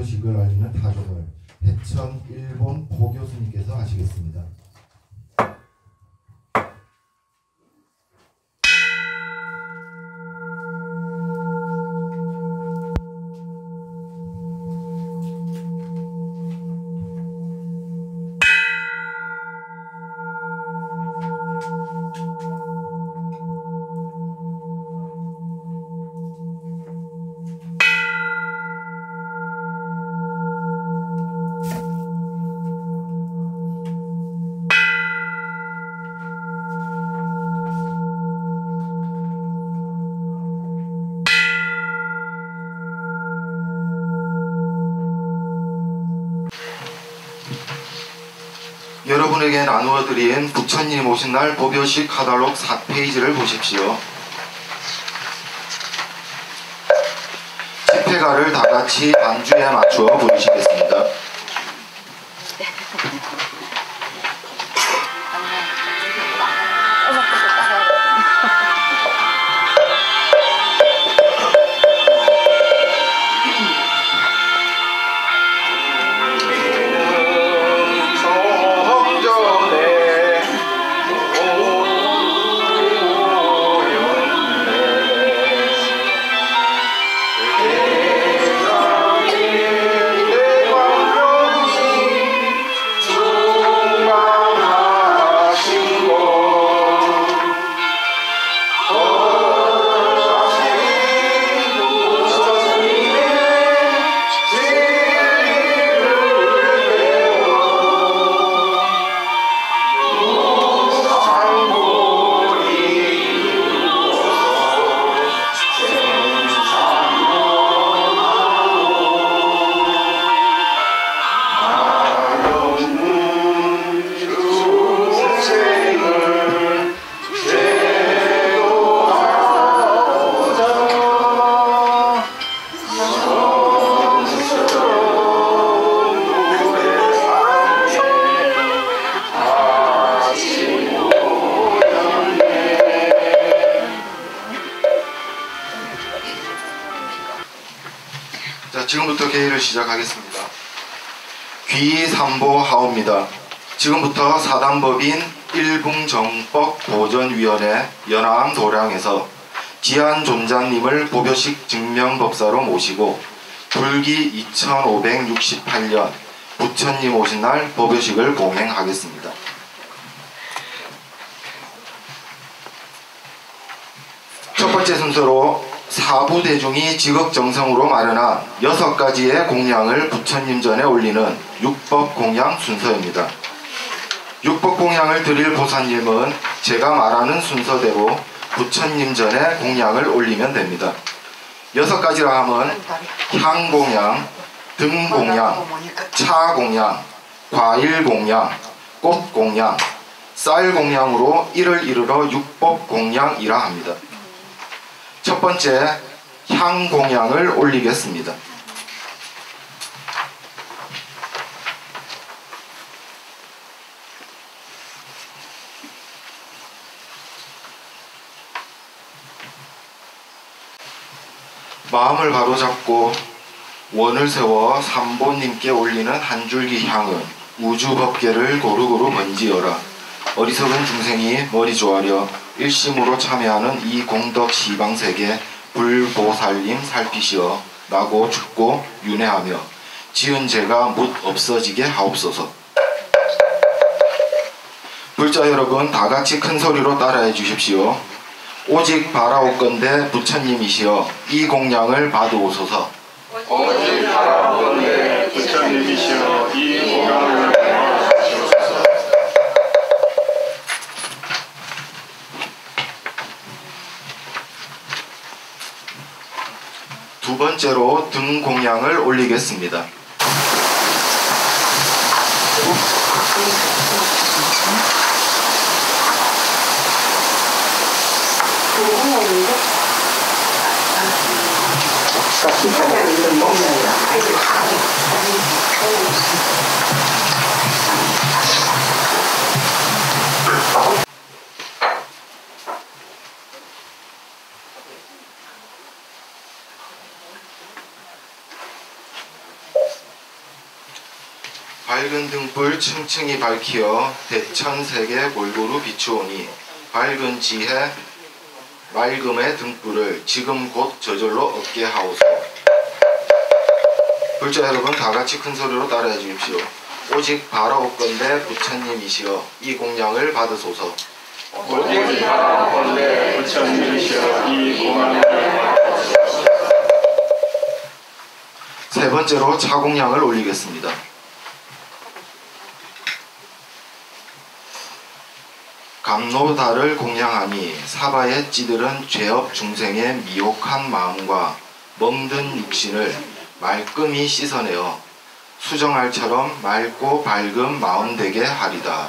보교식을 알리는 타종을 해천 일본 보교수님께서 하시겠습니다. 나누어 드린 부처님 오신 날 보교식 카달록 4페이지를 보십시오. 집회가를 다 같이 반주에 맞추어 부르시겠습니다. 자, 지금부터 개의를 시작하겠습니다. 귀삼보하오입니다. 지금부터 사단법인 일붕정법보전위원회 연암도량에서 지한존자님을 보교식 증명법사로 모시고 불기 2568년 부처님 오신 날 법요식을 봉행하겠습니다. 첫 번째 순서로 사부 대중이 지극정성으로 마련한 여섯 가지의 공양을 부처님 전에 올리는 육법 공양 순서입니다. 육법 공양을 드릴 보사님은 제가 말하는 순서대로 부처님 전에 공양을 올리면 됩니다. 여섯 가지라 하면 향 공양, 등 공양, 차 공양, 과일 공양, 꽃 공양, 쌀 공양으로 이를 이르러 육법 공양이라 합니다. 첫 번째 향 공양을 올리겠습니다. 마음을 바로잡고 원을 세워 삼보님께 올리는 한 줄기 향은 우주 법계를 고루고루 번지어라. 어리석은 중생이 머리 조아려 일심으로 참여하는 이 공덕 시방세계 불보살님 살피시어 나고 죽고 윤회하며 지은 죄가 못 없어지게 하옵소서. 불자 여러분 다 같이 큰 소리로 따라해 주십시오. 오직 바라옵건대 부처님이시여 이 공양을 받으옵소서. 오직 바라보건대 부처님이시여 두 번째로 등 공양을 올리겠습니다. 밝은 등불 층층이 밝히어 대천 세계 골고루 비추오니 밝은 지혜 맑음의 등불을 지금 곧 저절로 얻게 하오소. 불자 여러분 다 같이 큰 소리로 따라해 주십시오. 오직 바라옵건대 부처님이시여 이 공양을 받으소서. 오직 바라건대 부처님이시여 이 공양을 세 번째로 차공양을 올리겠습니다. 감노다를 공양하니 사바의 찌들은 죄업 중생의 미혹한 마음과 멍든 육신을 말끔히 씻어내어 수정알처럼 맑고 밝은 마음 되게 하리다.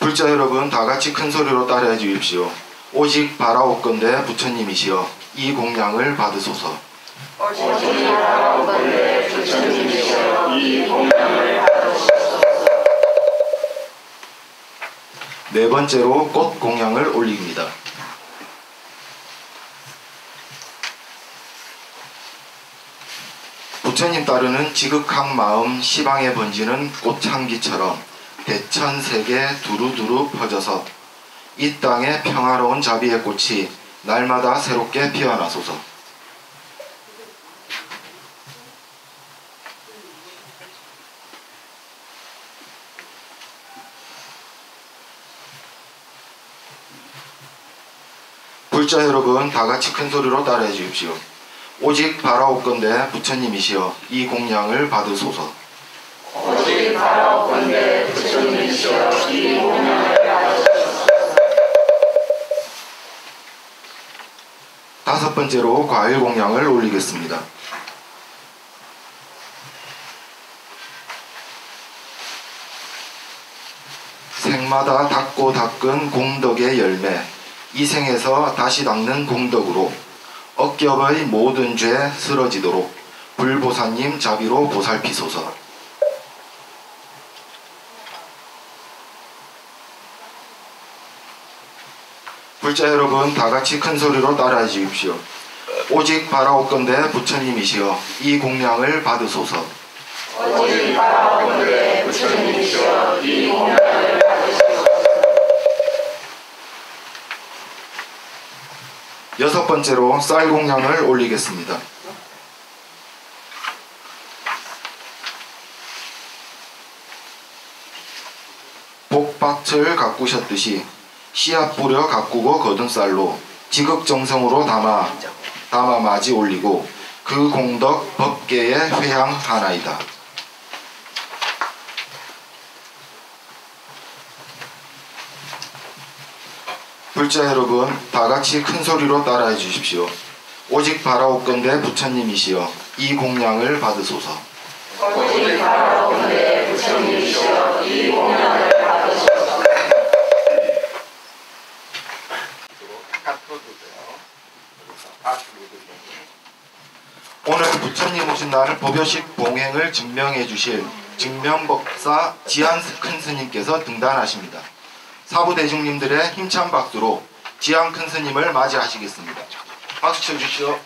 불자 여러분 다 같이 큰 소리로 따라해 주십시오. 오직 바라옵건대 부처님이시여 이 공양을 받으소서. 네 번째로 꽃 공양을 올립니다. 부처님 따르는 지극한 마음 시방에 번지는 꽃향기처럼 대천 세계 두루두루 퍼져서 이 땅의 평화로운 자비의 꽃이 날마다 새롭게 피어나소서. 불자 여러분 다 같이 큰 소리로 따라해 주십시오. 오직 바라옵건대 부처님이시여 이 공양을 받으소서. 오직 바라건대 부처님이시여 이 공양을 다섯 번째로 과일 공양을 올리겠습니다. 생마다 닦고 닦은 공덕의 열매, 이 생에서 다시 닦는 공덕으로 억겹의 모든 죄 쓰러지도록 불보사님 자비로 보살피소서. 불자 여러분 다 같이 큰 소리로 따라해 주십시오. 오직 바라옵건대 부처님이시여 이 공양을 받으소서. 오직 바라건대 부처님이시여 이 공양을 여섯 번째로 쌀 공양을 올리겠습니다. 복밭을 가꾸셨듯이 씨앗 뿌려 가꾸고 거둔 쌀로 지극정성으로 담아 담아 맞이 올리고 그 공덕 법계에 회향하나이다. 불자 여러분 다 같이 큰 소리로 따라해 주십시오. 오직 바라옵건대 부처님이시여 이 공양을 받으소서. 오직 바라건대 부처님이시여 이 공양을 오늘 부처님 오신 날 법요식 봉행을 증명해 주실 증명법사 지한 큰 스님께서 등단하십니다. 사부 대중님들의 힘찬 박수로 지한 큰 스님을 맞이하시겠습니다. 박수 쳐주시오.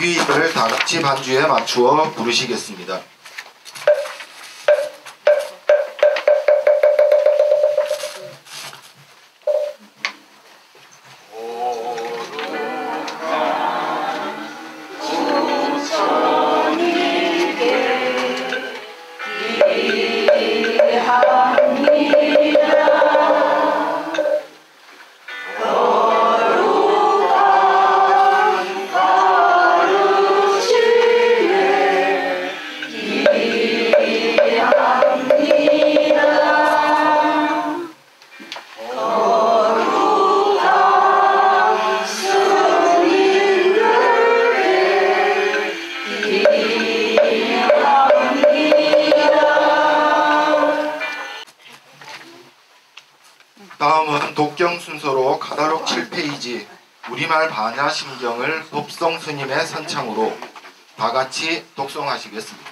절기를 다 같이 반주에 맞추어 부르시겠습니다. 스님의 선창으로 다같이 독송하시겠습니다.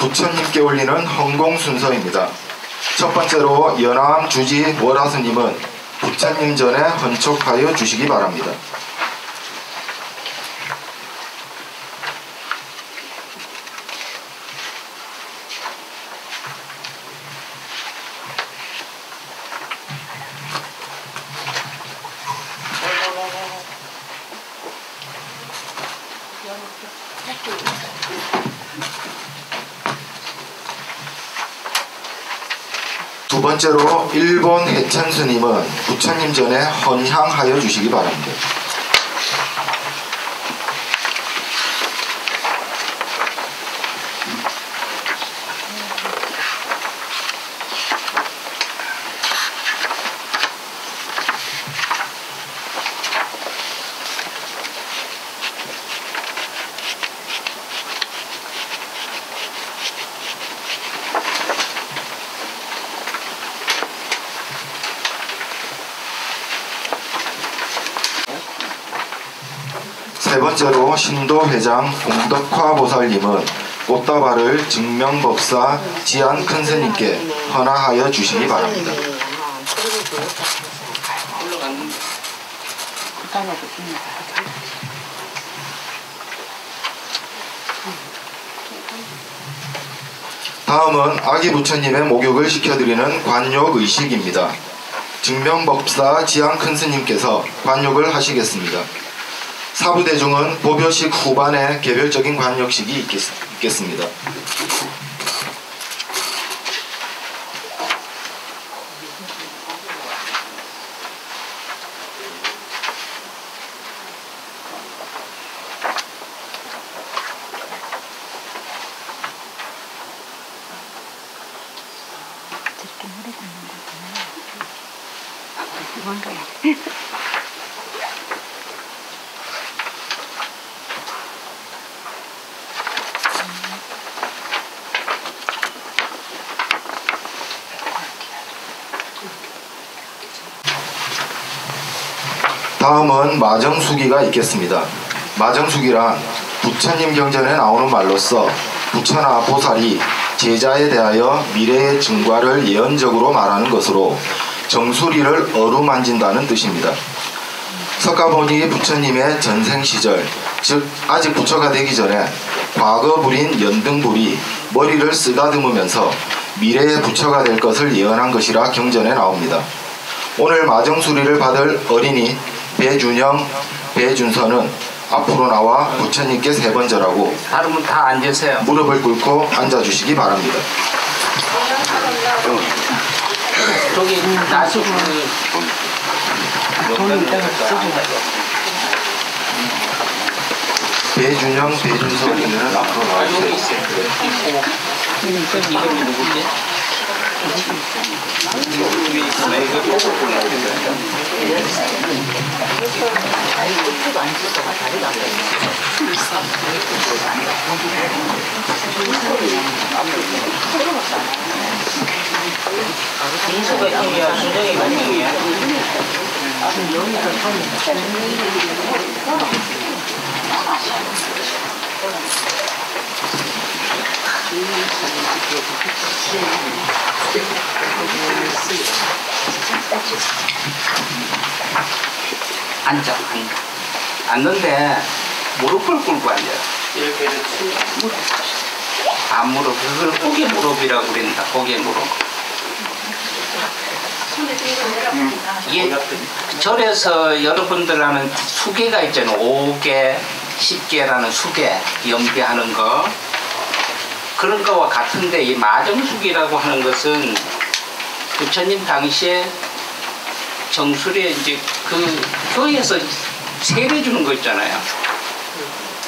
부처님께 올리는 헌공 순서입니다. 첫 번째로 연암 주지 월화스님은 부처님 전에 헌촉하여 주시기 바랍니다. 번째로 일본 해천 스님은 부처님 전에 헌향하여 주시기 바랍니다. 세 신도 회장 공덕화 보살님은 꽃다발을 증명법사 지안 큰 스님께 헌화하여 주시기 바랍니다. 다음은 아기 부처님의 목욕을 시켜드리는 관욕 의식입니다. 증명법사 지안 큰 스님께서 관욕을 하시겠습니다. 사부대중은 보벼식 후반에 개별적인 관역식이 있겠, 있겠습니다. 저렇게 노래 듣는 거구나. 뭔가 다음은 마정수기가 있겠습니다. 마정수기란 부처님 경전에 나오는 말로서 부처나 보살이 제자에 대하여 미래의 증과를 예언적으로 말하는 것으로 정수리를 어루만진다는 뜻입니다. 석가모니 부처님의 전생 시절, 즉 아직 부처가 되기 전에 과거 부린 연등불이 머리를 쓰다듬으면서 미래의 부처가 될 것을 예언한 것이라 경전에 나옵니다. 오늘 마정수리를 받을 어린이 배준영, 배준서는 앞으로 나와 부처님께 세 번 절하고 다르면 다 앉으세요. 무릎을 꿇고 앉아주시기 바랍니다. 저기 나수 그 이따가. 배준영, 배준서 어린이는 앞으로 나와주세요. 이름이 누구지? 순정이가 형이야. 앉아. 앉는데 무릎을 꿇고 앉아. 안 무릎, 그걸 고개 무릎이라고 그린다. 고개 무릎. 이게 절에서 여러분들 하는 수계가 있잖아요. 5개, 10개라는 수계, 연계하는 거. 그런 거와 같은데 이 마정숙이라고 하는 것은 부처님 당시에 정수리에 이제 그 교회에서 세례 주는 거 있잖아요.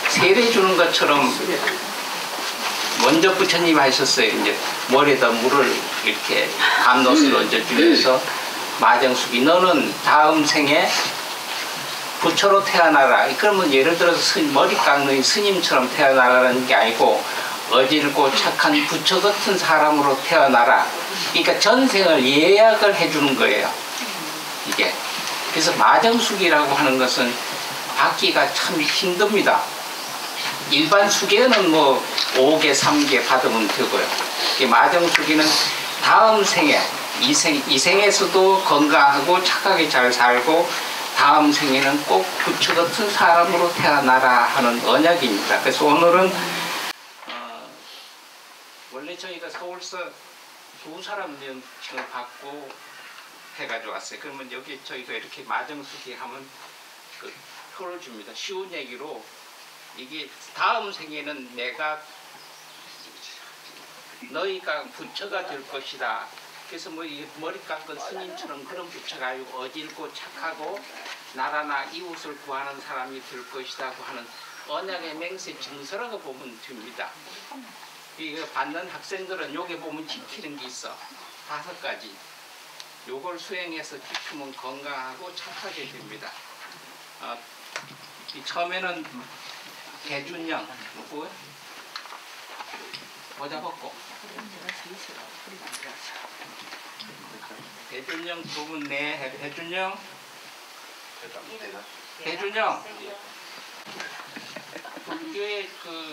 세례 주는 것처럼 먼저 부처님이 하셨어요. 이제 머리에다 물을 이렇게 감노스를 얹어주면서 마정숙이 너는 다음 생에 부처로 태어나라. 그러면 예를 들어서 스- 머리 깎는 스님처럼 태어나라는 게 아니고 어질고 착한 부처 같은 사람으로 태어나라. 그러니까 전생을 예약을 해주는 거예요. 이게. 그래서 마정숙이라고 하는 것은 받기가 참 힘듭니다. 일반 수계는 뭐 5개, 3개 받으면 되고요. 이 마정수기는 다음 생에, 이 생, 이 생에서도 건강하고 착하게 잘 살고 다음 생에는 꼭 부처 같은 사람으로 태어나라 하는 언약입니다. 그래서 오늘은 어, 원래 저희가 서울서 두 사람 명칭을 받고 해가지고 왔어요. 그러면 여기 저희가 이렇게 마정수기 하면 그 표를 줍니다. 쉬운 얘기로 이게 다음 생에는 내가 너희가 부처가 될 것이다. 그래서 뭐 머리 깎은 스님처럼 그런 부처가 아니고 어질고 착하고 나라나 이웃을 구하는 사람이 될 것이다고 하는 언약의 맹세 증서라고 보면 됩니다. 이거 받는 학생들은 여기 보면 지키는 게 있어. 다섯 가지. 요걸 수행해서 지키면 건강하고 착하게 됩니다. 어, 이 처음에는 개준령 누구? 모자 벗고 대준령 두분 네 대준령 대준령 불교의 그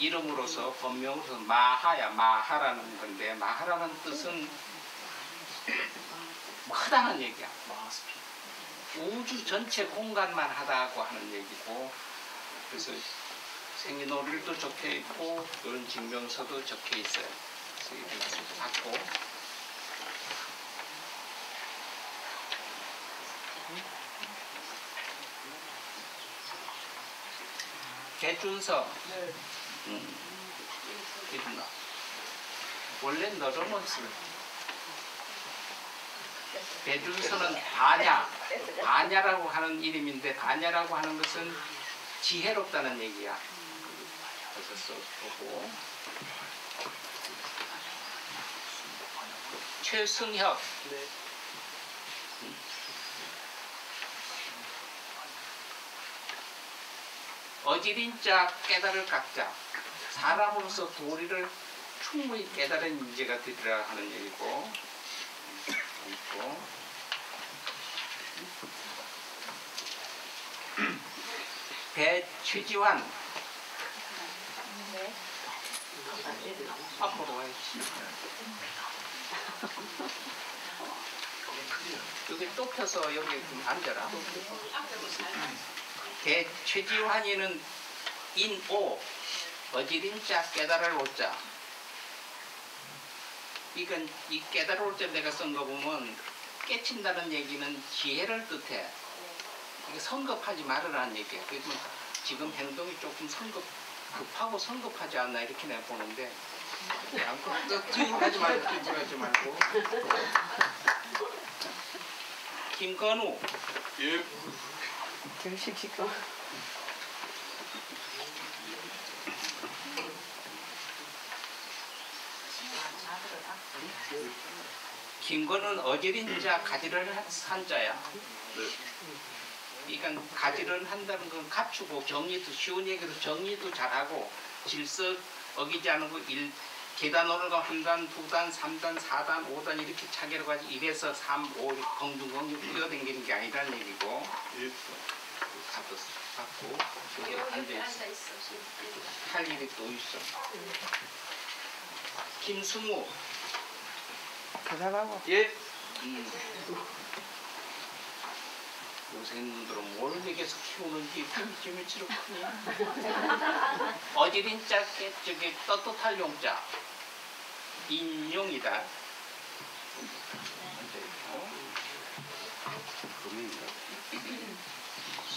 이름으로서 본명으로서 마하야 마하라는 건데 마하라는 뜻은 크다는 얘기야. 우주 전체 공간만 하다고 하는 얘기고 그래서 생일놀이도 적혀 있고 이런 증명서도 적혀 있어요. 그래서 이렇게 받고 개준서 음, 이름나 원래 너름은 배준서는 반야 반야라고 하는 이름인데 반야라고 하는 것은 지혜롭다는 얘기야. 그래서 써보고 최승혁 음. 어지린 자 깨달을 각자 사람으로서 도리를 충분히 깨달은 인재가 되리라 하는 얘기고. 있고 배최지환. 앞으로 와야지. 여기 또 펴서 여기 좀 앉아라 배최지환이는 인오 어지린 자 깨달을 오자 이건 이 깨달을 때 내가 쓴 거 보면 깨친다는 얘기는 지혜를 뜻해. 이게 성급하지 말으라는 얘기야. 그러면 지금 행동이 조금 성급 급하고 성급하지 않나 이렇게 내가 보는데 뒤집하지 말고 뒤집하지 말고 김건우 예. 결식시켜. 김건우는 어지린 자 가지를 한 자야. 그러니까 가지를 한다는 건 갖추고 정리도 쉬운 얘기로 정리도 잘하고 질서 어기지 않은 거 일, 계단 오르가 한 단, 두 단, 삼 단, 사 단, 오 단 이렇게 차기로 가지 1에서 3, 5 이렇게 공중공중 뛰어다니는 게 아니라는 얘기고 갖고 갖고 여기 앉아 있어. 할 일이 또 있어. 김승우 더 잘하고. 예. 음. 요새 놈들은 뭘 먹여서 키우는지 재미치로 크냐. 어지린 짝게 저기 떳떳할 용자. 인용이다.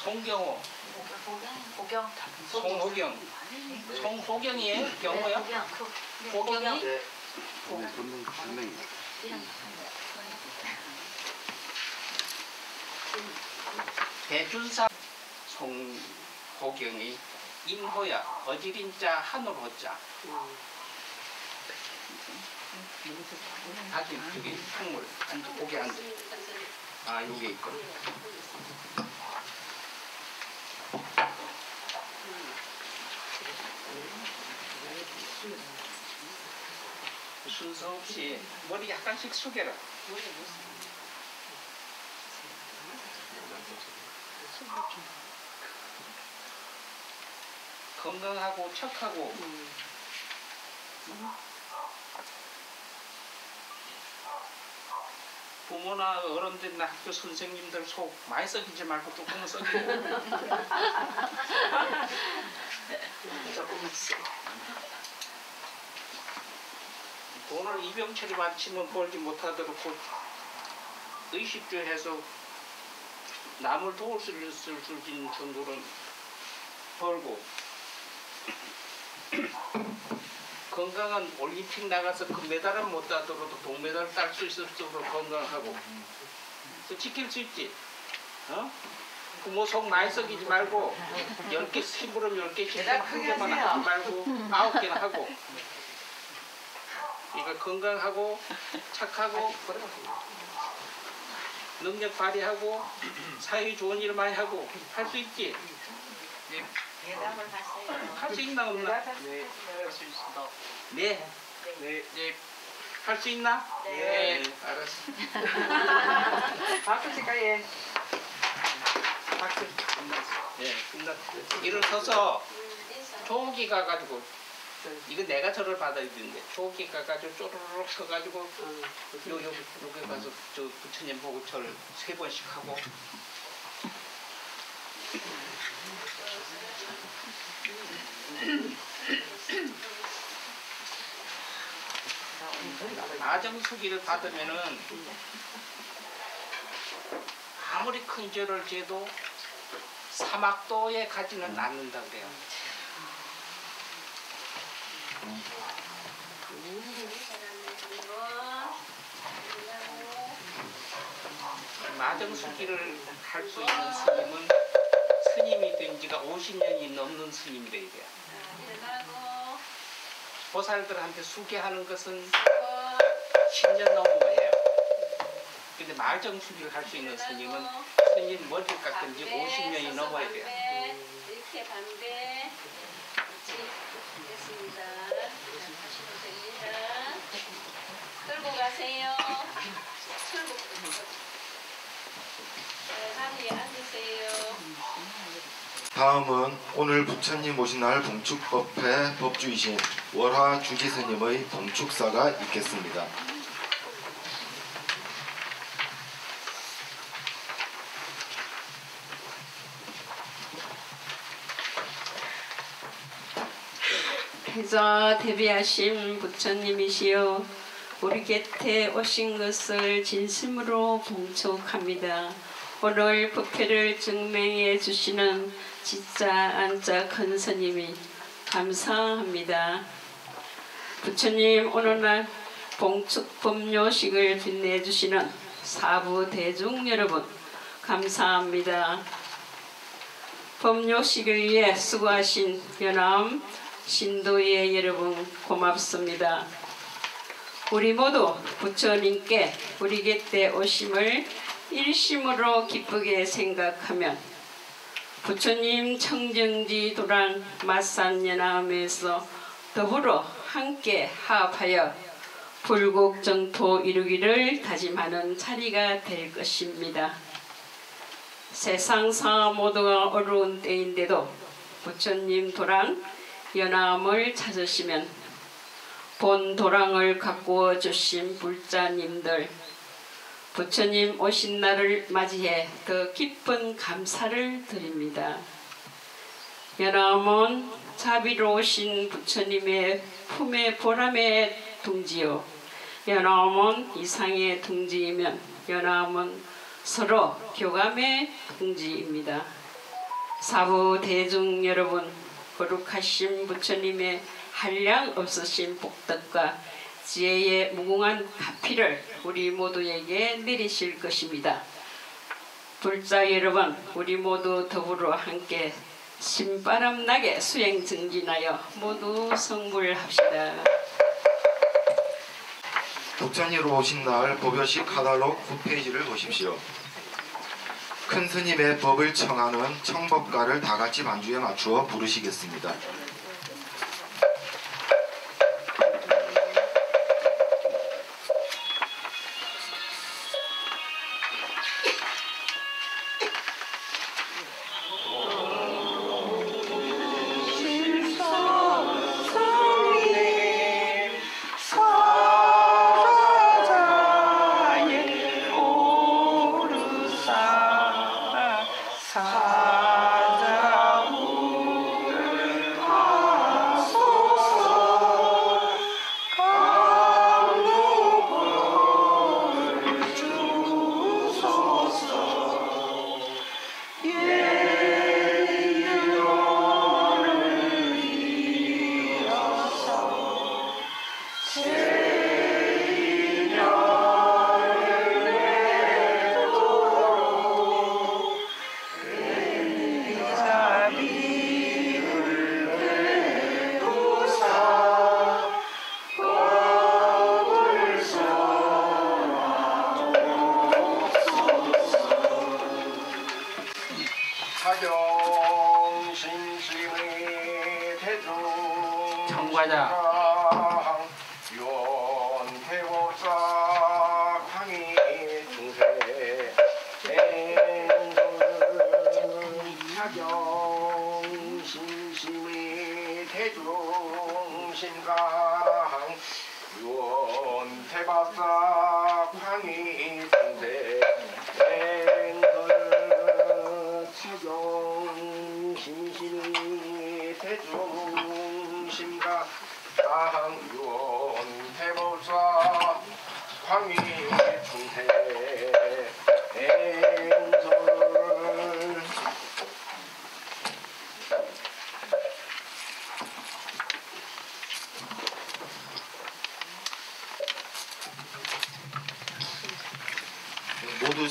송경호, 고경. 송호경, 송호경이에요? 경호요? 호경이? 대준사. 송호경이. 인호야 어지린자 하늘호자. 다시 저기 식물 고개 앉아. 아 여기 있고 순서 없이 머리 약간씩 숙여라. 건강하고 착하고. 부모나 어른들이나 학교 선생님들 속 많이 썩이지 말고 조금은 썩이고 돈을 이병철이 많지만 벌지 못하도록 곧 의식주해서 남을 도울 수 있는 정도는 벌고 건강한 올림픽 나가서 금메달은 못 따더라도 동메달 딸 수 있을 정도로 건강하고 또 지킬 수 있지. 어? 뭐속 많이 썩이지 말고 10개 힘으로 10개씩 한 개만 하지 말고 9개나 하고 그러니까 건강하고 착하고 능력 발휘하고 사회 좋은 일 많이 하고 할 수 있지? 대답을 하세요. 할 수 있나 없나? 네. 할 수 있습니다. 네. 네. 네. 할 수 있나? 네. 알았어. 박수 칠까 예. 박수. 예, 끝났어. 일어서서 조기 가 가지고 이거 내가 절을 받아야 되는데. 조기 가가지고 쪼르륵 서가지고 요, 요, 여기 가서 저 부처님 보고 절세 번씩 하고. 아정수기를 받으면은 아무리 큰 죄를 지어도 사막도에 가지는 않는다 그래요. 마정수기를 할수 있는 스님은 스님이 된 지가 50년이 넘는 스님이 돼야 돼요. 보살들한테 수계하는 것은 10년 넘은 거예요. 근데 말정수기를 할 수 있는 스님은 스님 머리를 깎은 지 50년이 넘어야 돼요. 이렇게 반대. 그렇지. 됐습니다. 하시면 됩니다. 네, 자리에 앉으세요. 다음은 오늘 부처님 오신 날 봉축법회 법주이신 월화 주지스님의 봉축사가 있겠습니다. 해저 대비하신 부처님이시여 우리 곁에 오신 것을 진심으로 봉축합니다. 오늘 부패를 증명해 주시는 진짜 안자 큰 스님이 감사합니다. 부처님 오늘 날 봉축 법요식을 빛내주시는 사부 대중 여러분 감사합니다. 법요식을 위해 수고하신 연암 신도의 여러분 고맙습니다. 우리 모두 부처님께 우리 곁에 오심을 일심으로 기쁘게 생각하면 부처님 청정지 도랑 마산 연암에서 더불어 함께 합하여 불국정토 이루기를 다짐하는 자리가 될 것입니다. 세상사 모두가 어려운 때인데도 부처님 도랑 연암을 찾으시면 본 도랑을 가꾸어 주신 불자님들 부처님 오신 날을 맞이해 더 깊은 감사를 드립니다. 연암은 자비로우신 부처님의 품의 보람의 둥지요 연암은 이상의 둥지이면 연암은 서로 교감의 둥지입니다. 사부 대중 여러분 거룩하신 부처님의 한량 없으신 복덕과 지혜의 무궁한 가피를 우리 모두에게 내리실 것입니다. 불자 여러분 우리 모두 더불어 함께 신바람 나게 수행 증진하여 모두 성불합시다. 부처님 오신 날 법요식 카탈로그 9페이지를 보십시오. 큰 스님의 법을 청하는 청법가를 다 같이 반주에 맞추어 부르시겠습니다.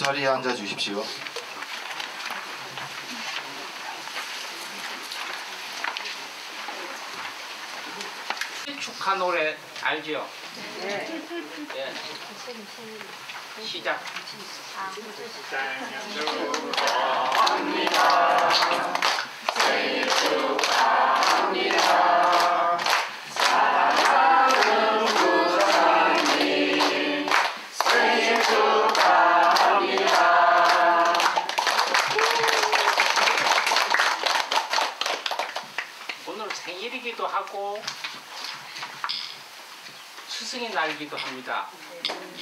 자리에 앉아 주십시오. 축하 노래 알죠? 네. 시작. 오늘 스승의 날이기도 합니다.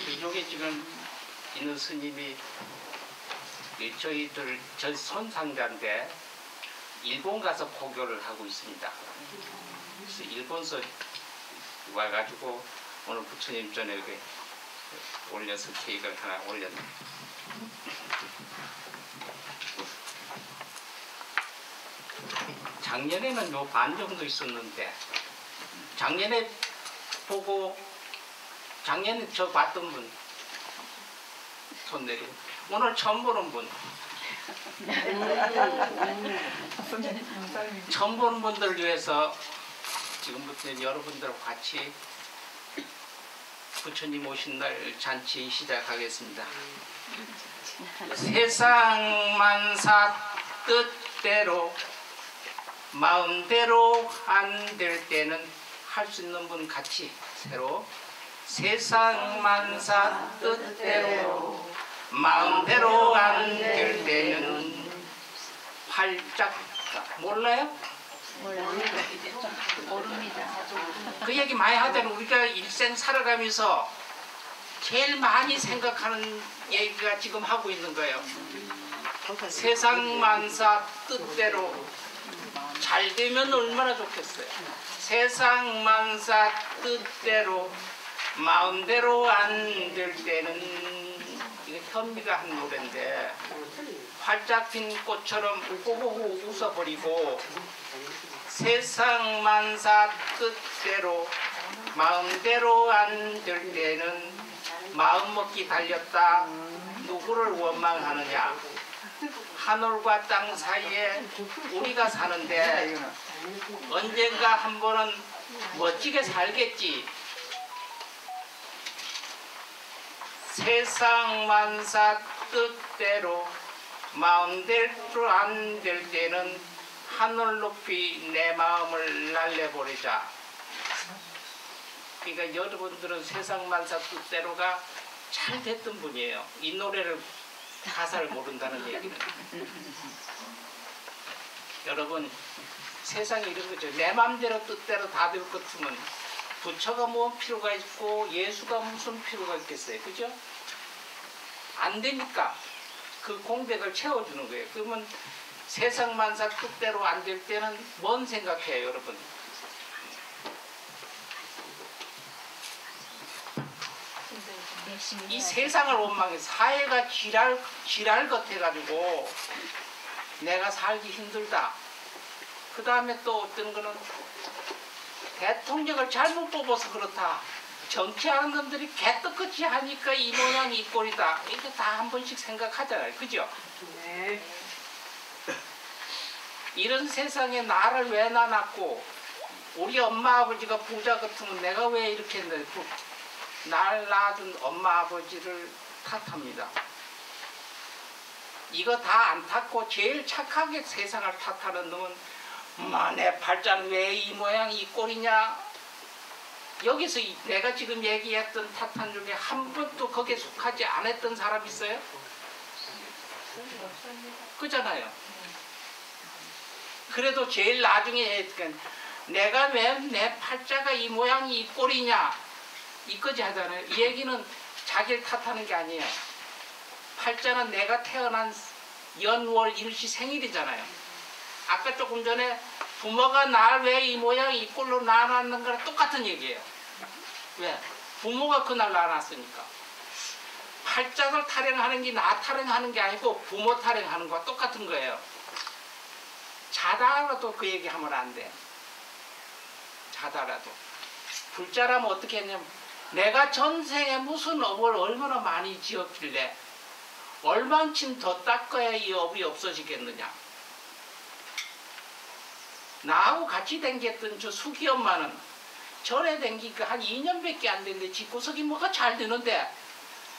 이쪽에 지금 있는 스님이 이 저희들 전 손상자인데 일본 가서 포교를 하고 있습니다. 그래서 일본서 와가지고 오늘 부처님 저녁에 올려서 케이크를 하나 올렸네. 작년에는 요 반 정도 있었는데 작년에 보고 작년에 저 봤던 분 손 내리고 오늘 처음 보는 분 처음 보는 분들 위해서 지금부터 여러분들과 같이 부처님 오신 날 잔치 시작하겠습니다. 세상 만 사 뜻대로 마음대로 안 될 때는 할 수 있는 분 같이 새로 세상 만사 뜻대로 마음대로 안 될 때는 활짝 몰라요? 그 얘기 많이 하잖아요. 우리가 일생 살아가면서 제일 많이 생각하는 얘기가 지금 하고 있는 거예요. 세상 만사 뜻대로 잘 되면 얼마나 좋겠어요. 세상 만사 뜻대로 마음대로 안 될 때는 이거 현미가 한 노래인데 활짝 핀 꽃처럼 호호호 웃어버리고 세상 만사 뜻대로 마음대로 안 될 때는 마음먹기 달렸다. 누구를 원망하느냐? 하늘과 땅 사이에 우리가 사는데 언젠가 한 번은 멋지게 살겠지 세상 만사 뜻대로 마음대로 안 될 때는 하늘 높이 내 마음을 날려버리자. 그러니까 여러분들은 세상 만사 뜻대로가 잘 됐던 분이에요. 이 노래를 가사를 모른다는 얘기는. 여러분 세상이 이런 거죠. 내 마음대로 뜻대로 다 될 것 같으면 부처가 뭐 필요가 있고 예수가 무슨 필요가 있겠어요. 그죠? 안 되니까 그 공백을 채워주는 거예요. 그러면 세상 만사 뜻대로 안 될 때는 뭔 생각해요, 여러분? 이 세상을 원망해 사회가 지랄 지랄 같아가지고 내가 살기 힘들다. 그 다음에 또 어떤 거는 대통령을 잘못 뽑아서 그렇다. 정치하는 놈들이 개떡같이 하니까 이 모양 이 꼴이다. 이거 다 한 번씩 생각하잖아요. 그죠? 이런 세상에 나를 왜 낳았고 우리 엄마 아버지가 부자 같으면 내가 왜 이렇게 했는데 그날 낳아준 엄마 아버지를 탓합니다. 이거 다안 탓고 제일 착하게 세상을 탓하는 놈은 엄마 내 팔자는 왜이 모양 이 꼴이냐 여기서 이- 내가 지금 얘기했던 타탄 중에 한 번도 거기에 속하지 않았던 사람 있어요? 그잖아요. 그래도 제일 나중에 내가 왜 내 팔자가 이 모양이 이 꼴이냐 이거지 하잖아요. 이 얘기는 자기를 탓하는 게 아니에요. 팔자는 내가 태어난 연월 일시 생일이잖아요. 아까 조금 전에 부모가 날 왜 이 모양 이 꼴로 낳아놨는 거랑 똑같은 얘기예요. 왜? 부모가 그날 낳아놨으니까. 팔자를 타령하는 게나 타령하는 게 아니고 부모 타령하는 거와 똑같은 거예요. 자다라도 그 얘기 하면 안 돼. 자다라도. 불자라면 어떻게 했냐면 내가 전생에 무슨 업을 얼마나 많이 지었길래 얼만큼 더 닦아야 이 업이 없어지겠느냐. 나하고 같이 댕겼던 저 수기 엄마는 절에 댕기니까 한 2년밖에 안 됐는데 집구석이 뭐가 잘 되는데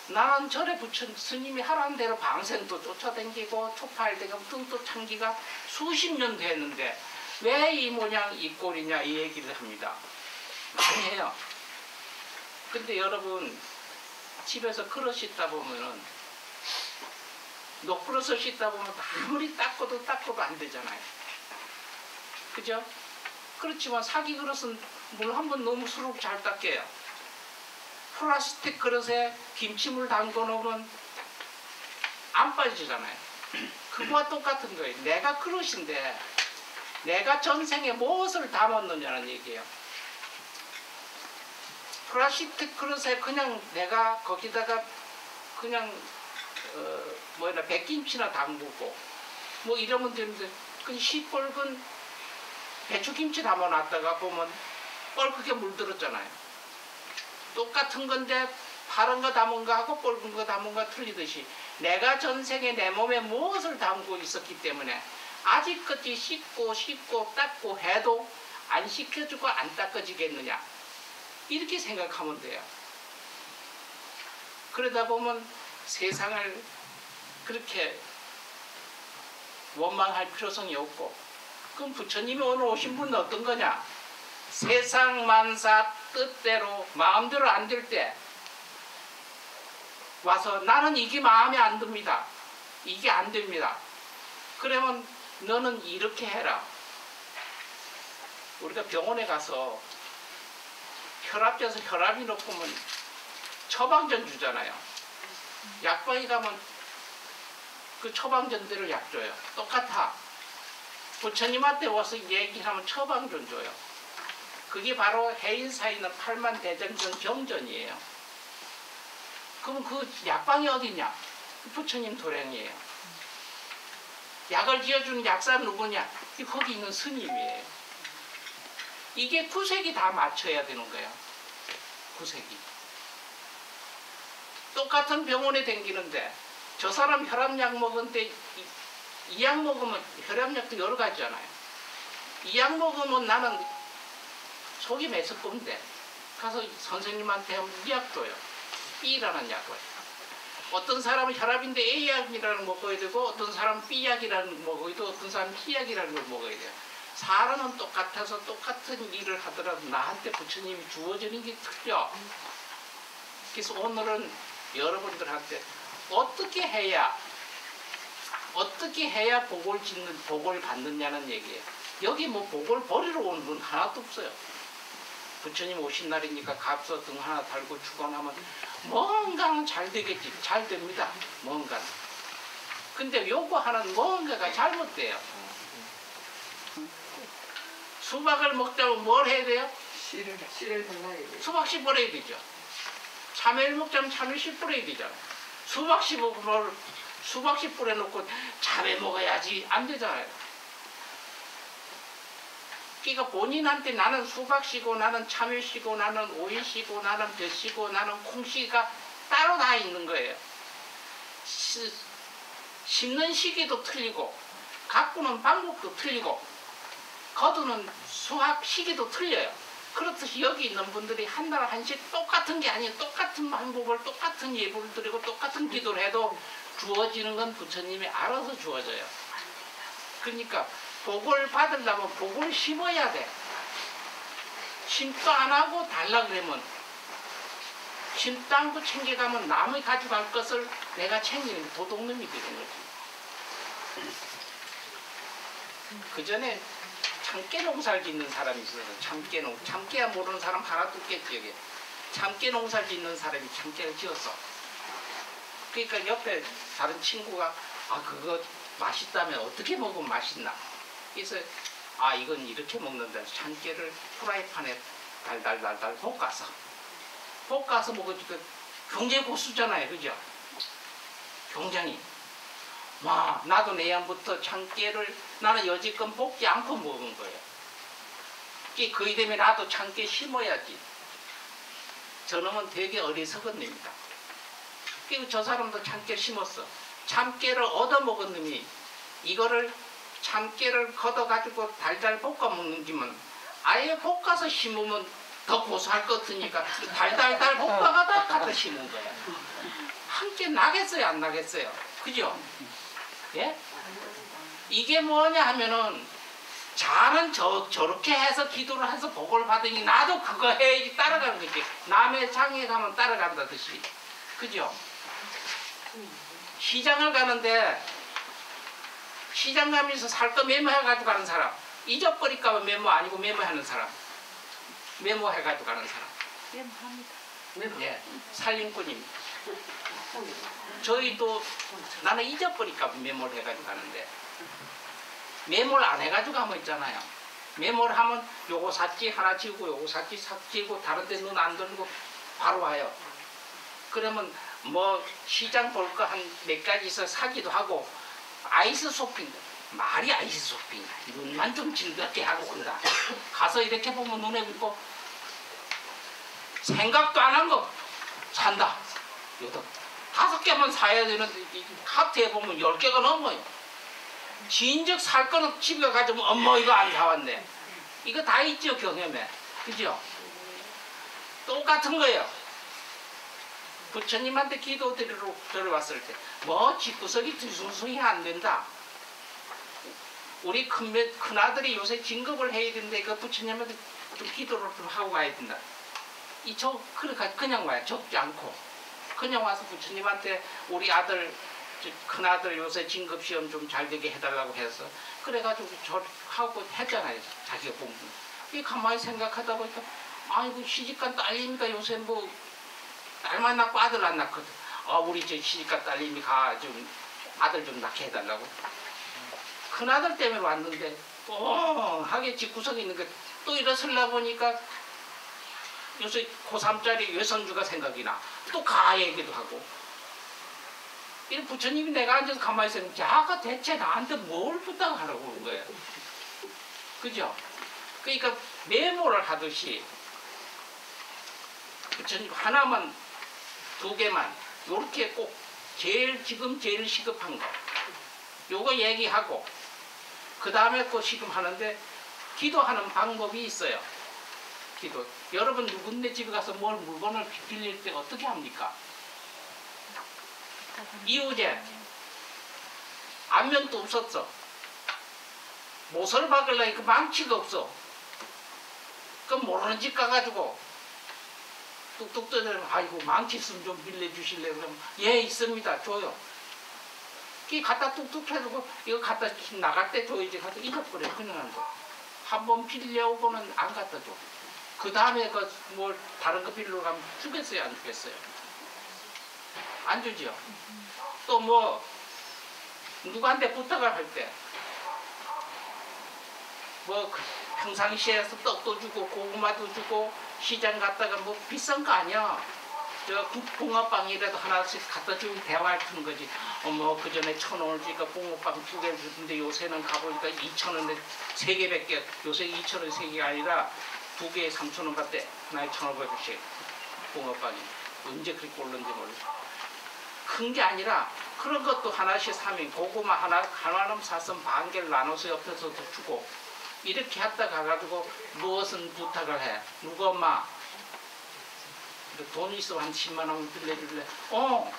나는 절에 부처 스님이 하라는 대로 방생도 쫓아댕기고 초팔대금 등도 참기가 수십 년 됐는데 왜 이 모양 이 꼴이냐 이 얘기를 합니다. 해요. 근데 여러분 집에서 그릇 씻다 보면은 녹그릇을 씻다 보면 아무리 닦아도 닦아도 안 되잖아요. 그죠? 그렇지만 사기 그릇은 물 한 번 너무 수록 잘 닦여요. 플라스틱 그릇에 김치물 담궈 놓으면 안 빠지잖아요. 그거와 똑같은 거예요. 내가 그릇인데 내가 전생에 무엇을 담았느냐는 얘기예요. 플라스틱 그릇에 그냥 내가 거기다가 그냥 어, 뭐냐 백김치나 담그고 뭐 이러면 되는데 그 시뻘건 배추김치 담아놨다가 보면 뻘겋게 물들었잖아요. 똑같은 건데 파란 거 담은 거하고 뻘건 거 담은 거 틀리듯이 내가 전생에 내 몸에 무엇을 담고 있었기 때문에 아직까지 씻고 씻고 닦고 해도 안 씻겨주고 안 닦아지겠느냐 이렇게 생각하면 돼요. 그러다 보면 세상을 그렇게 원망할 필요성이 없고 그럼 부처님이 오늘 오신 분은 어떤 거냐? 세상 만사 뜻대로 마음대로 안 될 때 와서 나는 이게 마음에 안 듭니다. 이게 안 됩니다. 그러면 너는 이렇게 해라. 우리가 병원에 가서 혈압계에서 혈압이 높으면 처방전 주잖아요. 약방에 가면 그 처방전대로 약 줘요. 똑같아. 부처님한테 와서 얘기하면 처방전 줘요. 그게 바로 해인사이는 팔만 대전전 경전이에요. 그럼 그 약방이 어디냐? 부처님 도량이에요. 약을 지어주는 약사 누구냐? 이 거기 있는 스님이에요. 이게 구색이 다 맞춰야 되는 거예요. 구색이. 똑같은 병원에 댕기는데 저 사람 혈압약 먹은데 이 약 먹으면 혈압약도 여러 가지잖아요. 이 약 먹으면 나는 속이 메스꺼운데 가서 선생님한테 하면 이 약 줘요. B라는 약을. 어떤 사람은 혈압인데 A약이라는 걸 먹어야 되고 어떤 사람은 B약이라는 걸 먹어야 되고 어떤 사람은 T약이라는 걸 먹어야 돼요. 사람은 똑같아서 똑같은 일을 하더라도 나한테 부처님이 주어지는 게 틀려. 그래서 오늘은 여러분들한테 어떻게 해야 어떻게 해야 복을 짓는 복을 받느냐는 얘기예요. 여기 뭐 복을 버리러 온 분 하나도 없어요. 부처님 오신 날이니까 값서 등 하나 달고 축원하면 뭔가는 잘 되겠지. 잘 됩니다. 뭔가는. 근데 요거 하는 뭔가가 잘못돼요. 수박을 먹자면 뭘 해야 돼요? 씨를 씨를 발라야 돼. 수박 씨 뿌려야 되죠. 참외를 먹자면 참외 씨 뿌려야 되잖아요. 수박 씨 먹으면 수박씨 뿌려놓고 참외 먹어야지 안 되잖아요. 그러니까 본인한테 나는 수박씨고 나는 참외씨고 나는 오이씨고 나는 벼씨고 나는 콩씨가 따로 다 있는 거예요. 시- 심는 시기도 틀리고 가꾸는 방법도 틀리고 거두는 수확 시기도 틀려요. 그렇듯이 여기 있는 분들이 한날 한씩 똑같은 게 아니에요. 똑같은 방법을 똑같은 예불을 드리고 똑같은 기도를 해도 주어지는 건 부처님이 알아서 주어져요. 그러니까 복을 받으려면 복을 심어야 돼. 심도 안 하고 달라 그러면 심도 않고 챙겨가면 남이 가져갈 것을 내가 챙기는 도둑놈이 되는 거지. 그 전에 참깨 농사를 짓는 사람이 있어서 참깨 농 참깨야 모르는 사람 하나도 없겠지 여기. 참깨 농사를 짓는 사람이 참깨를 지었어. 그러니까 옆에 다른 친구가 아 그거 맛있다면 어떻게 먹으면 맛있나? 그래서 아 이건 이렇게 먹는다. 참깨를 프라이팬에 달달달달 볶아서 볶아서 먹으니까 굉장히 고수잖아요, 그죠? 굉장히. 와 나도 내년부터 참깨를 나는 여지껏 볶지 않고 먹은 거예요. 그게 거의 되면 나도 참깨 심어야지. 저놈은 되게 어리석은 놈이다. 그리고 저 사람도 참깨 심었어. 참깨를 얻어먹은 놈이 이거를 참깨를 걷어가지고 달달 볶아 먹는 기면 아예 볶아서 심으면 더 고소할 것 같으니까 달달달 볶아가다 갖다 심은 거야. 함께 나겠어요, 안 나겠어요? 그죠? 예? 이게 뭐냐 하면은 자는 저, 저렇게 해서 기도를 해서 복을 받으니 나도 그거 해야지 따라가는 거지. 남의 장에 가면 따라간다듯이. 그죠? 시장을 가는데 시장 가면서 살 거 메모해가지고 가는 사람 잊어버릴까 봐 메모 아니고 메모하는 사람 메모해가지고 가는 사람. 메모합니다. 예, 살림꾼입니다 저희도 나는 잊어버릴까 봐 메모를 해가지고 가는데 메모를 안 해가지고 가면 있잖아요. 메모를 하면 요거 샀지 하나 지우고 요거 샀지 사 지우고 다른 데 눈 안 돌리고 바로 와요. 그러면 뭐 시장 볼 거 한 몇 가지 있어 사기도 하고 아이쇼핑 말이 아이쇼핑 눈만 좀 즐겁게 하고 온다. 가서 이렇게 보면 눈에 밟고 생각도 안 한 거 산다. 여덟. 다섯 개만 사야 되는데 이 카트에 보면 열 개가 넘어요. 진즉 살 거는 집에 가지고 엄마 이거 안 사왔네. 이거 다 있죠 경험에. 그죠? 똑같은 거예요 부처님한테 기도 드리러 들어왔을 때 뭐 집구석이 뒤숭숭이 안 된다. 우리 큰, 큰아들이 요새 진급을 해야 되는데 그 부처님한테 좀 기도를 좀 하고 가야 된다. 이 저 그냥 와요. 적지 않고. 그냥 와서 부처님한테 우리 아들 저 큰아들 요새 진급 시험 좀 잘 되게 해달라고 해서 그래가지고 저 하고 했잖아요. 자기가 공부. 이 가만히 생각하다 보니까 아이고 시집간 딸입니다. 요새 뭐 딸만 낳고 아들 안 낳거든. 아 우리 저 시집간 딸님이 가 좀 아들 좀 낳게 해달라고. 큰 아들 때문에 왔는데 뻥하게 집 구석에 있는 게 또 일어설라 보니까 요새 고3짜리 외손주가 생각이 나. 또 가 얘기도 하고. 이 부처님이 내가 앉아서 가만히 있으면 자가 대체 나한테 뭘 부탁하라고 그런 거예요. 그죠? 그러니까 메모를 하듯이 부처님 하나만 두 개만 요렇게 꼭 제일 지금 제일 시급한 거 요거 얘기하고 그 다음에 또 지금 하는데 기도하는 방법이 있어요. 기도. 여러분 누군데 집에 가서 뭘 물건을 빌릴 때 어떻게 합니까? 이우제 안면도 없었어. 못을 박으려니까 망치가 없어. 그럼 모르는 집 가가지고 뚝뚝 떠들면 아이고 망치 있으면 좀 빌려주실래요? 그러면 예 있습니다. 줘요. 이 갖다 뚝뚝 해두고 이거 갖다 나갈 때 줘야지 갖다 잊어버려 그냥. 한번 빌려오고는 안 갖다 줘. 그 다음에 그뭘 다른 거 빌려 가면 주겠어요 안 주겠어요? 안 주지요. 또 뭐 누구한테 부탁을 할 때 뭐 평상시에서 떡도 주고 고구마도 주고 시장 갔다가 뭐 비싼 거 아니야. 저 국- 붕어빵이라도 하나씩 갖다 주면 대화할 는 거지. 어머 그 전에 천 원을 주니까 붕어빵 두 개를 주는데 요새는 가보니까 이천 원에 세 개밖에 요새 이천 원세 개가 아니라 두 개에 삼천 원 같대. 하나에 천오백 원씩 붕어빵이 언제 그렇게 올른지 몰라. 큰 게 아니라 그런 것도 하나씩 사면 고구마 하나 하나는 사서 반 개를 나눠서 옆에서 더 주고 이렇게 했다 가가지고 무엇은 부탁을 해? 누구 엄마 돈 있어. 한 10만 원 빌려줄래? 어.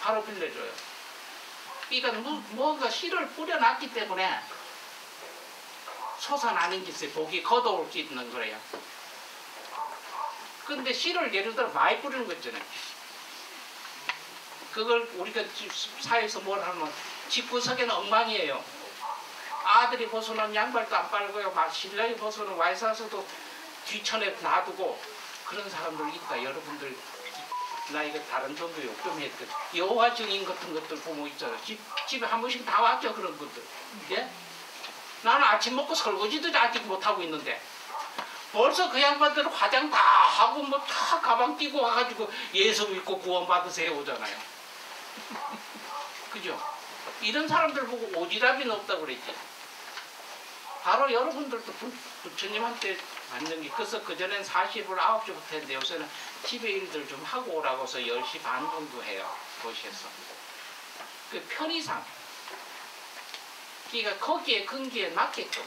바로 빌려줘요. 그러니까 무, 뭔가 씨를 뿌려놨기 때문에 소산 아닌 짓에 복이 걷어올 수 있는 거예요. 근데 씨를 예를 들어 많이 뿌리는 거 있잖아요. 그걸 우리가 지- 사회에서 뭘 하면 집구석에는 엉망이에요. 아들이 벗어놓은 양말도 안 빨고요. 막 신랑이 벗어놓은 와이사서도 뒤천에 놔두고 그런 사람들 있다. 여러분들 나 이거 다른 종교 욕좀 했던 여호와 증인 같은 것들 보면 있잖아요. 집, 집에 한 번씩 다 왔죠 그런 것들. 예? 나는 아침 먹고 설거지도 아직 못하고 있는데 벌써 그 양반들은 화장 다 하고 뭐 다 가방 끼고 와가지고 예수 믿고 구원 받으세요 오잖아요. 그죠? 이런 사람들 보고 오지랖이 없다고 그랬지. 바로 여러분들도 부, 부처님한테 맞는 게 그래서 그전엔 40을 9시부터 했는데 요새는 집에 일들 좀 하고 오라고 해서 10시 반 정도 해요 도시에서. 그 편의상. 그러니까 거기에 근기에 맞게끔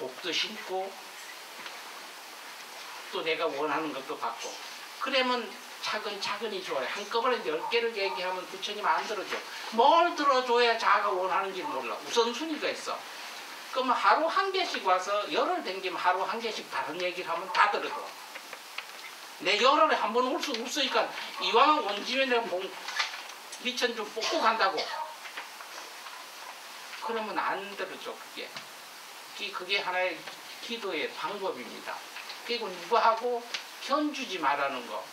옷도 신고 또 내가 원하는 것도 받고. 그러면 차근차근히 좋아요. 한꺼번에 10개를 얘기하면 부처님 안 들어줘. 뭘 들어줘야 자가 원하는지 몰라. 우선순위가 있어 그러면 하루 한 개씩 와서 열흘 댕기면 하루 한 개씩 다른 얘기를 하면 다 들어줘. 내 열흘에 한 번 올 수 없으니까 이왕 온 집에 내가 몽, 미천 좀 뽑고 간다고. 그러면 안 들어줘 그게. 그게- 그게 하나의 기도의 방법입니다. 그리고 누구하고 견주지 말라는 거.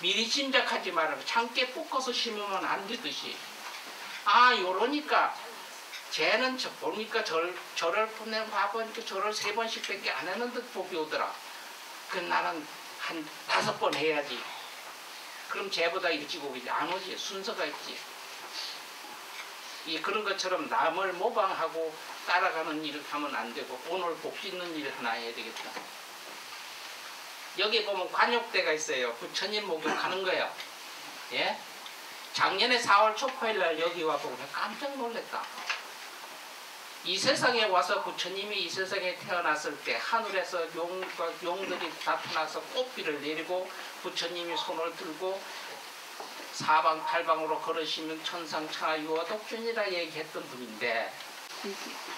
미리 짐작하지 말라고 참깨 볶아서 심으면 안 되듯이. 아 요러니까 쟤는 저 보니까 절, 절을 보내 봐보니까 절을 세 번씩 밖에 안 했는데 복이 오더라. 그 나는 한 다섯 번 해야지. 그럼 쟤보다 일찍 오겠지. 안 오지. 순서가 있지. 이 그런 것처럼 남을 모방하고 따라가는 일을 하면 안 되고 오늘 복 짓는 일 하나 해야 되겠다. 여기 보면 관욕대가 있어요. 부처님 목욕하는 거예요. 예? 작년에 4월 초파일 날 여기 와보고 깜짝 놀랐다. 이 세상에 와서 부처님이 이 세상에 태어났을 때 하늘에서 용과 용들이 나타나서 꽃비를 내리고 부처님이 손을 들고 사방 팔방으로 걸으시면 천상천하 유화독존이라 얘기했던 분인데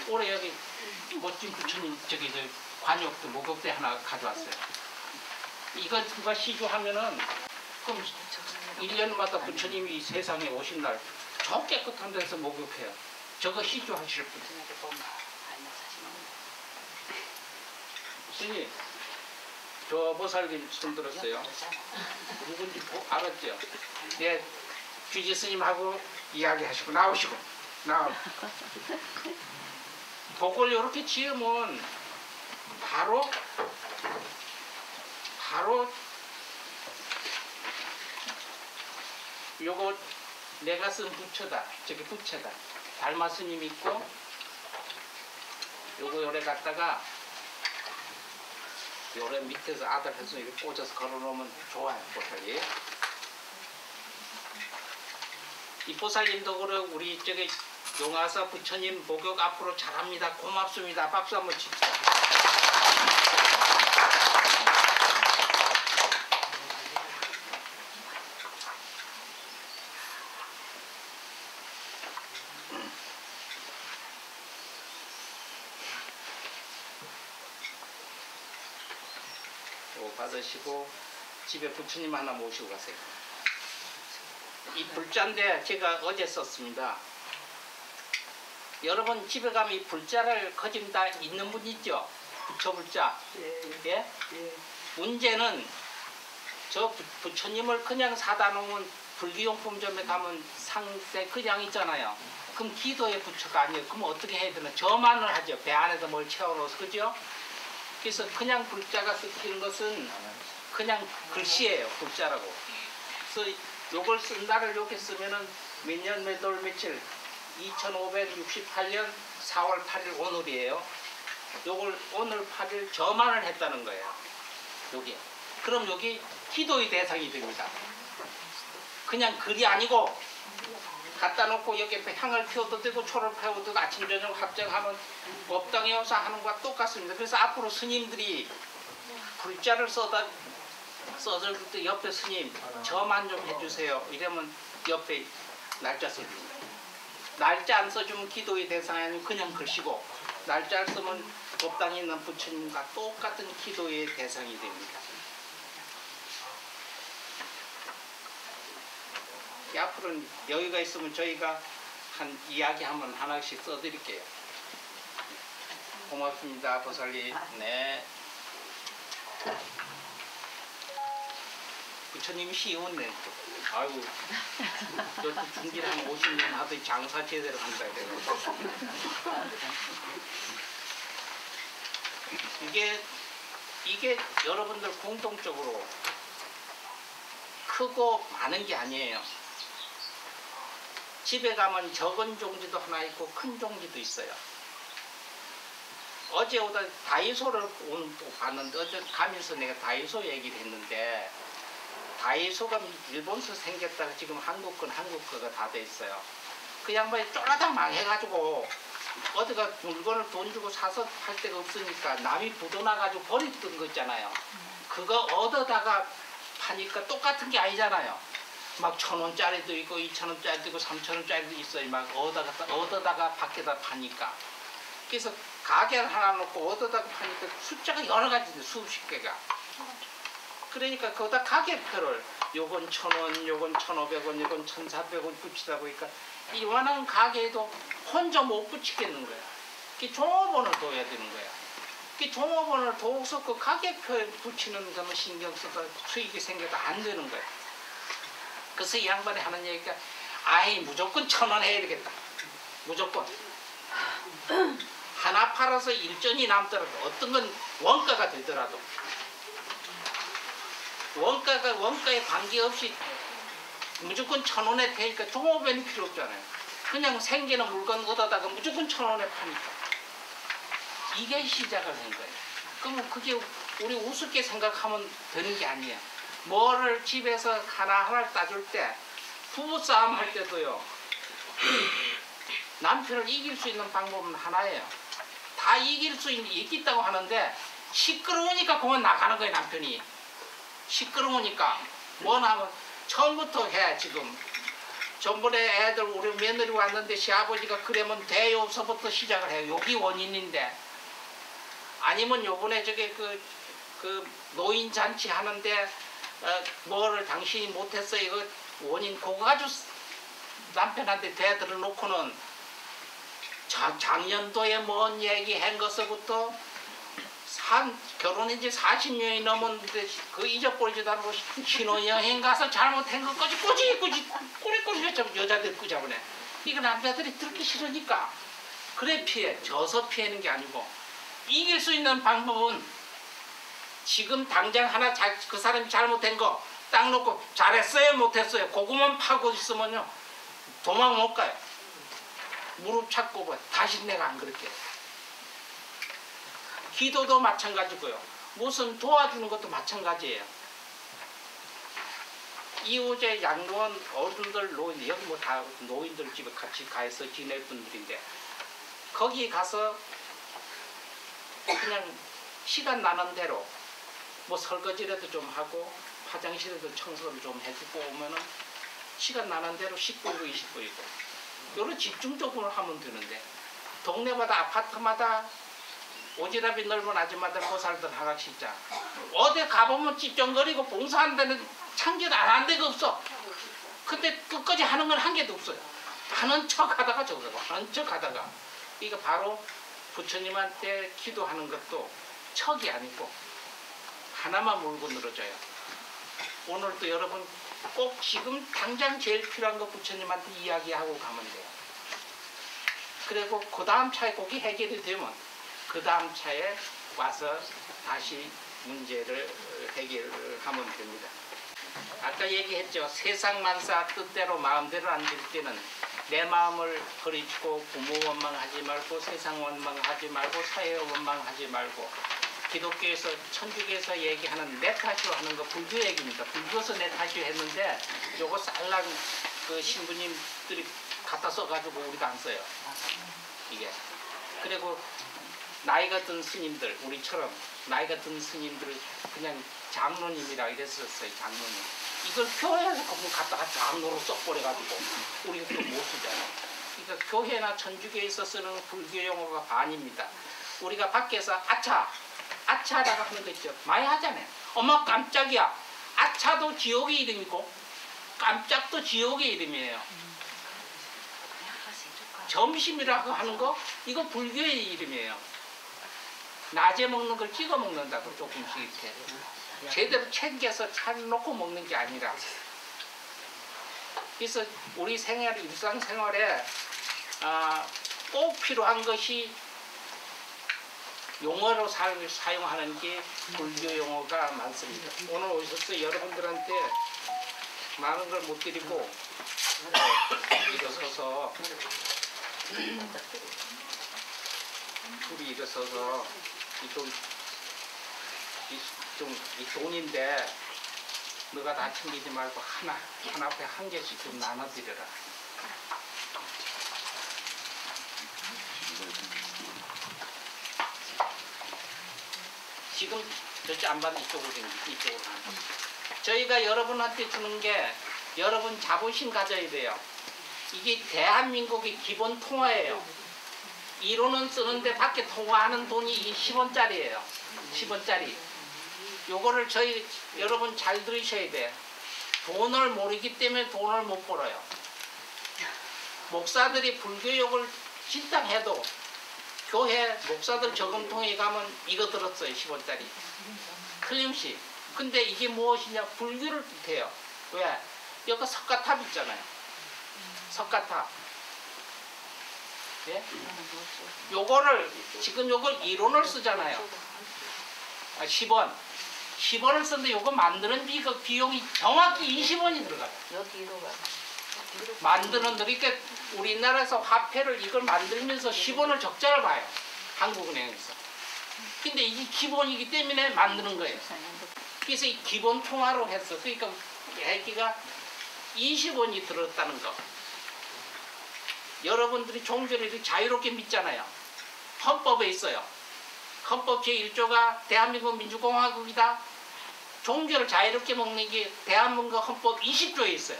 올해 여기 멋진 부처님 저기 저 관욕도 목욕대 하나 가져왔어요. 이거 누가 시주하면은 그럼 1년마다 부처님이 이 세상에 오신 날 저 깨끗한 데서 목욕해요. 저거 시주하실 분. 스님, 저 보살님 손 들었어요. 누군지 보- 알았죠? 예, 귀지 스님하고 이야기하시고 나오시고 나 복을 이렇게 지으면 바로 바로 요거 내가 쓴 부처다. 저기 부처다. 달마 스님 있고 요거 요래 갖다가 요래 밑에서 아들 해서 이렇게 꽂아서 걸어놓으면 좋아요 보살이. 이 보살님도 그래 우리 저기 용화사 부처님 목욕 앞으로 잘합니다. 고맙습니다. 박수 한번 칩시다. 받으시고 집에 부처님 하나 모시고 가세요. 이 불자인데 제가 어제 썼습니다. 여러분 집에 가면 이 불자를 거짐 다 있는 분 있죠? 부처 불자. 예? 문제는 저 부- 부처님을 그냥 사다 놓으면 불기용품점에 가면 상세 그냥 있잖아요. 그럼 기도의 부처가 아니에요. 그럼 어떻게 해야 되나? 저만을 하죠. 배 안에서 뭘 채워놓아서 그죠? 그래서 그냥 불자가 쓰이는 것은 그냥 글씨예요. 불자라고. 그래서 요걸 쓴 날을 이렇게 쓰면은 몇 년 몇 월 며칠 2568년 4월 8일 오늘이에요. 요걸 오늘 8일 저만을 했다는 거예요. 여기. 그럼 여기 기도의 대상이 됩니다. 그냥 글이 아니고 갖다 놓고 여기 향을 피워도 되고 초를 피워도 되고 아침 저녁 합정하면 법당에 와서 하는 것과 똑같습니다. 그래서 앞으로 스님들이 불자를 써다 써줄 때 옆에 스님 저만 좀 해주세요. 이러면 옆에 날짜 써줍니다. 날짜 안 써주면 기도의 대상이 아니고 그냥 글씨고 날짜를 쓰면 법당에 있는 부처님과 똑같은 기도의 대상이 됩니다. 앞으로는 여기가 있으면 저희가 한 이야기 한번 하나씩 써드릴게요. 고맙습니다, 보살님. 네. 부처님이 쉬운네. 아이고, 저도 중기를 한 50년 하더니 장사 제대로 한다 이래요. 이게 이게 여러분들 공통적으로 크고 많은 게 아니에요. 집에 가면 적은 종지도 하나 있고 큰 종지도 있어요. 어제 오다 다이소를 온- 봤는데 어제 가면서 내가 다이소 얘기를 했는데 다이소가 일본서 생겼다가 지금 한국 건 한국 거가 다 돼 있어요. 그 양반이 쫄라다 망해가지고 어디가 물건을 돈 주고 사서 팔 데가 없으니까 남이 부도나가지고 버렸던 거 있잖아요. 그거 얻어다가 파니까 똑같은 게 아니잖아요. 막 천 원짜리도 있고 이천 원짜리도 있고 삼천 원짜리도 있어요. 막 얻어다가 얻어다가 밖에다 파니까. 그래서 가게를 하나 놓고 얻어다가 파니까 숫자가 여러 가지 돼 수십 개가. 그러니까 거기다 가격표를 요건 천 원, 요건 천오백 원, 요건 천사백 원 붙이다 보니까 이만한 가게에도 혼자 못 붙이겠는 거야. 그 종업원을 둬야 되는 거야. 그 종업원을 둬서 그 가격표에 붙이는 거는 신경 써서 수익이 생겨도 안 되는 거야. 그래서 이 양반이 하는 얘기가 아이 무조건 천 원 해야 되겠다. 무조건. 하나 팔아서 일전이 남더라도 어떤 건 원가가 되더라도 원가가 원가에 관계없이 무조건 천 원에 되니까 종업원이 필요 없잖아요. 그냥 생기는 물건 얻어다가 무조건 천 원에 파니까 이게 시작을 한 거예요. 그러면 그게 우리 우습게 생각하면 되는 게 아니에요. 뭐를 집에서 하나 하나를 따줄 때 부부싸움 할 때도요. 남편을 이길 수 있는 방법은 하나예요. 다 이길 수 있, 있다고 하는데 시끄러우니까 그만 나가는 거예요 남편이. 시끄러우니까 뭐나 하면 처음부터 해 지금 전번에 애들 우리 며느리 왔는데 시아버지가 그러면 대요서부터 시작을 해요 여기 원인인데 아니면 요번에 저게 그, 그 노인 잔치 하는데 어, 뭐를 당신이 못했어 이거 원인 그거 가지고 남편한테 대들어 놓고는 자, 작년도에 뭔 얘기 한 것서부터 한 결혼한 지 40년이 넘었는데 그 잊어버리지도 않고 신혼여행 가서 잘못한 것까지. 꼬지꼬지. 꼬리꼬리 여자들 꾸잡으네. 이거 남자들이 듣기 싫으니까. 그래 피해. 져서 피하는 게 아니고 이길 수 있는 방법은 지금 당장 하나 자, 그 사람이 잘못한 거딱 놓고 잘했어요 못했어요 그거만 파고 있으면요 도망 못 가요 무릎 찾고 봐 다시 내가 안 그럴게 기도도 마찬가지고요. 무슨 도와주는 것도 마찬가지예요. 이후제 양로원 어른들 노인 여기 뭐 다 노인들 집에 같이 가서 지낼 분들인데 거기 가서 그냥 시간 나는 대로 뭐 설거지라도 좀 하고 화장실에도 청소를 좀 해주고 오면은 시간 나는 대로 10분이고 20분이고 이런 집중적으로 하면 되는데 동네마다 아파트마다 오지랖이 넓은 아줌마들 하나씩 있잖아. 어디 가보면 찝쩍거리고 봉사하는 데는 창질 안 한 데가 없어. 근데 끝까지 하는 건 한 개도 없어요. 하는 척 하다가 저거고 하는 척 하다가 이거 바로 부처님한테 기도하는 것도 척이 아니고 하나만 물고 늘어져요. 오늘도 여러분 꼭 지금 당장 제일 필요한 거 부처님한테 이야기하고 가면 돼요. 그리고 그 다음 차에 거기 해결이 되면 그 다음 차에 와서 다시 문제를 해결하면 됩니다. 아까 얘기했죠. 세상 만사 뜻대로 마음대로 안 될 때는 내 마음을 버리고 부모 원망하지 말고 세상 원망하지 말고 사회 원망하지 말고 기독교에서 천주교에서 얘기하는 내 탓이오 하는 거 불교 얘기입니다. 불교에서 내 탓이 했는데 요거 살랑 그 신부님들이 갖다 써가지고 우리가 안 써요. 이게. 그리고 나이가 든 스님들 우리처럼 나이가 든 스님들 그냥 장로님이라 이랬었어요 장로님 이걸 교회에서 그분 갖다가 장로로 써버려가지고 우리가 또 못 쓰잖아요 그러니까 교회나 천주교에서 쓰는 불교 용어가 반입니다. 우리가 밖에서 아차, 아차라고 하는 거 있죠. 많이 하잖아요. 엄마 깜짝이야. 아차도 지옥의 이름이고 깜짝도 지옥의 이름이에요. 점심이라고 하는 거 이거 불교의 이름이에요. 낮에 먹는 걸 찍어 먹는다고 조금씩 이렇게 제대로 챙겨서 차려놓고 먹는 게 아니라 그래서 우리 생활 일상생활에 아, 꼭 필요한 것이 용어로 사, 사용하는 게 불교 용어가 많습니다. 오늘 오셔서 여러분들한테 많은 걸 못 드리고 네, 일어서서 둘이 일어서서 이좀 이, 좀, 이 돈인데 너가 다 챙기지 말고 하나 한 앞에 한 개씩 좀 나눠드려라. 지금 절대 안 받는 이쪽으로 댕기고 이쪽으로 하는 거. 저희가 여러분한테 주는 게 여러분 자부심 가져야 돼요. 이게 대한민국의 기본 통화예요. 이론은 쓰는데 밖에 통화하는 돈이 이 10원짜리예요. 10원짜리. 요거를 저희 여러분 잘 들으셔야 돼. 돈을 모르기 때문에 돈을 못 벌어요. 목사들이 불교욕을 신당해도 교회 목사들 저금통에 가면 이거 들었어요. 10원짜리. 틀림없이. 근데 이게 무엇이냐? 불교를 뜻해요. 왜? 여기 석가탑 있잖아요. 석가탑. 예? 요거를 지금 요걸 이론을 쓰잖아요. 아, 10원. 10원을 쓰는데 요거 만드는 비, 그 비용이 정확히 20원이 들어가요. 여기로 가. 만드는 그러니까 우리나라에서 화폐를 이걸 만들면서 10원을 적자를 봐요. 한국은행에서. 근데 이게 기본이기 때문에 만드는 거예요. 그래서 이 기본 통화로 했어. 그러니까 얘기가 20원이 들었다는 거. 여러분들이 종교를 이렇게 자유롭게 믿잖아요. 헌법에 있어요. 헌법 제1조가 대한민국 민주공화국이다. 종교를 자유롭게 먹는 게 대한민국 헌법 20조에 있어요.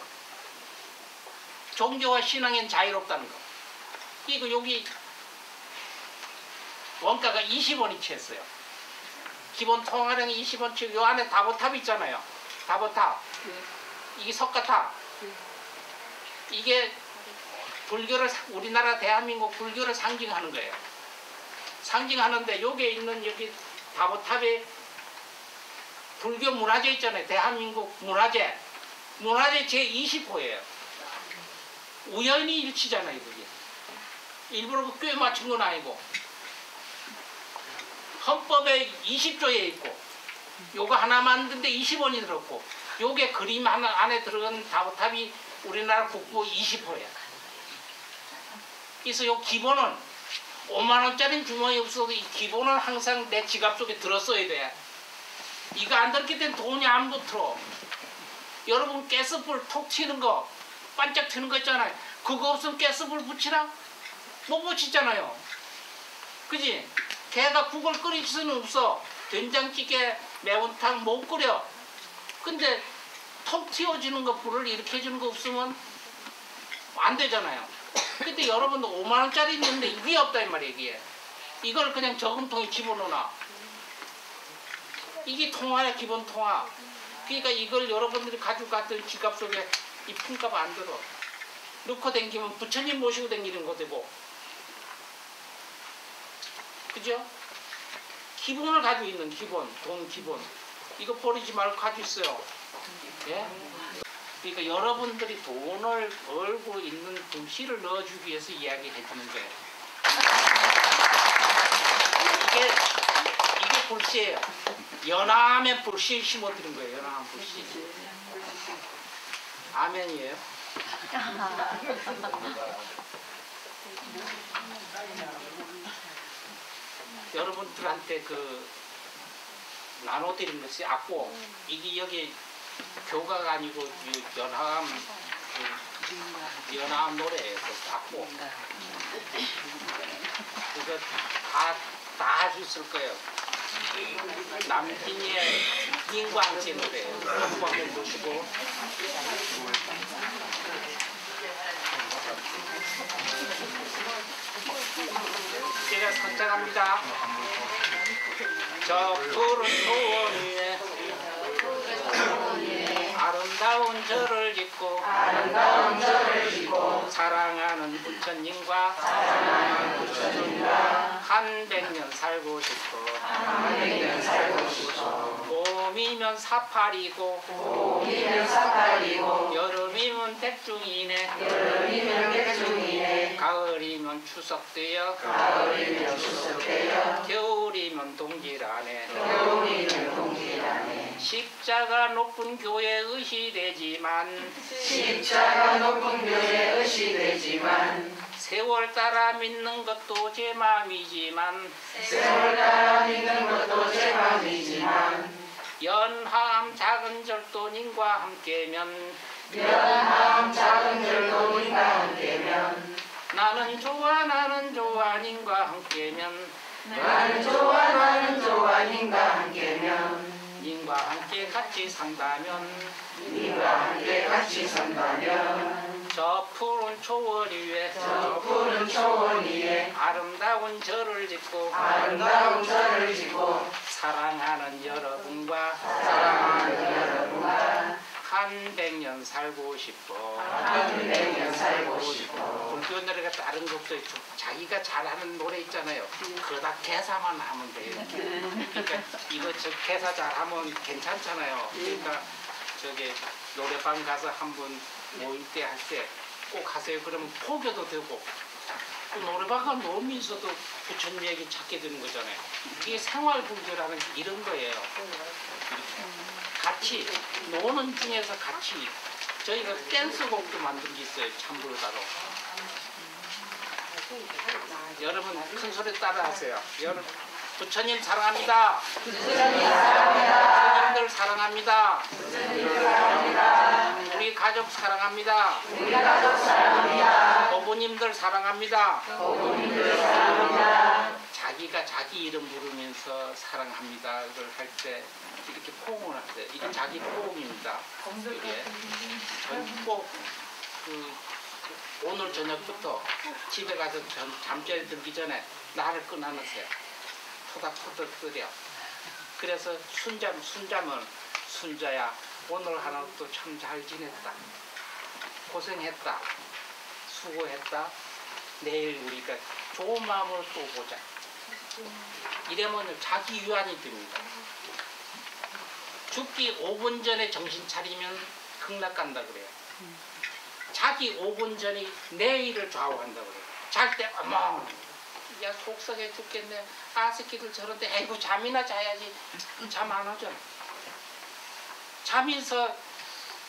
종교와 신앙엔 자유롭다는 거. 이거 여기 원가가 20원이치 했어요. 기본 통화량이 20원치, 요 안에 다보탑 있잖아요. 다보탑. 이게 석가탑. 이게 불교를, 사- 우리나라 대한민국 불교를 상징하는 거예요. 상징하는데 여기에 있는 여기 다보탑에 불교 문화재 있잖아요. 대한민국 문화재. 문화재 제20호예요. 우연히 일치잖아요, 그게. 일부러 그꽤 맞춘 건 아니고. 헌법에 20조에 있고, 요거 하나 만드는데 20원이 들었고, 요게 그림 하나 안에 들어간 다보탑이 우리나라 국부 20호야. 그래서 요 기본은 5만원짜리 주머니 없어도 이 기본은 항상 내 지갑 속에 들었어야 돼. 이거 안 들었기 때문에 돈이 안 붙어. 여러분 가스불 톡 튀는 거, 반짝 튀는 거 있잖아요. 그거 없으면 가스불 붙이라? 못 붙이잖아요. 그지? 걔가 국을 끓일 수는 없어. 된장찌개, 매운탕 못 끓여. 근데 톡 튀어지는 거, 불을 이렇게 해주는 거 없으면 안 되잖아요. 근데 여러분도 5만원짜리 있는데 이게 없다 이 말이에요, 이게. 이걸 그냥 저금통에 집어넣어놔. 이게 통화야, 기본 통화. 그러니까 이걸 여러분들이 가지고 갔던 지갑 속에 이 품값 안 들어. 넣고 댕기면 부처님 모시고 댕기는 거 되고. 그죠? 기본을 가지고 있는 기본, 돈 기본. 이거 버리지 말고 가지고 있어요. 예? 그러니까 여러분들이 돈을 벌고 있는 글씨를 넣어주기 위해서 이야기해 주는 거예요. 이게, 이게 불씨예요. 연암에 불씨 심어드린 거예요. 연암 불씨. 아멘이에요. 여러분들한테 그 나눠드린 것이 악보 이게 여기 교가가 아니고 이 연암 그 연암 노래예요. 그 악보 그거 다다 있을 거예요. 남진이의 인광제 노래 한번 보시고 제가 선장합니다. 저 푸른 소원에 아름다운 절을 짓고 사랑하는 부처님과 한 백년 살고 싶어. 봄이면 사파리고 여름이면 백중이네. 가을이면 추석되어 겨울이면 동지라네 십자가 높은 교회 의시되지만 십자가 높은 교회 의시되지만 세월 따라 믿는 것도 제 마음이지만 세월 따라 믿는 것도 제 맘이지만 연함 작은 절도님과 함께면 연함 작은 절도님과 함께면 나는 좋아 나는 좋아 님과 함께면 나는 좋아 나는 좋아 님과 함께면 님과 함께 같이 산다면. 님과 함께 같이 산다면. 저 푸른 초월 위에 저 푸른 초원 위에 아름다운 절을 짓고 아름다운 절을 짓고 사랑하는 여러분과 사랑하는 여러분과 한 백년 살고 싶어 한 백년 살고 싶어 불교 노래가 다른 것도 있고 자기가 잘하는 노래 있잖아요. 그거 다 개사만 하면 돼요. 그러니까 이거 저 개사 잘하면 괜찮잖아요. 그러니까 저기 노래방 가서 한 번 모일 때할 때 꼭 하세요. 그러면 포교도 되고 그 노래방가 있어도 부처님 얘기 찾게 되는 거잖아요. 이게 생활 불교라는 게 이런 거예요. 같이 노는 중에서 같이 저희가 댄스곡도 만든 게 있어요. 참불가로. 여러분 큰 소리 따라하세요. 여러분 부처님 사랑합니다. 부처님들 사랑합니다. 우리 가족 사랑합니다. 어부님들 사랑합니다. 자기가 자기 이름 부르면서 사랑합니다. 를 할 때 이렇게 포옹을 하세요. 이게 자기 포옹입니다. 이게 꼭그 오늘 저녁부터 집에 가서 잠, 잠자리 들기 전에 나를 끊어놓으세요. 토닥토닥 끓여. 그래서 순잠, 순잠은 순자야 오늘 하루도 참 잘 지냈다. 고생했다. 수고했다. 내일 우리가 좋은 마음으로 또 보자. 이러면 자기 유한이 됩니다. 죽기 5분 전에 정신 차리면 극락 간다 그래요. 자기 5분 전이 내일을 좌우한다 그래요. 잘 때 어머 야 속상해 죽겠네. 아 새끼들 저런데 에이구 잠이나 자야지. 잠 안 오잖아. 잠에서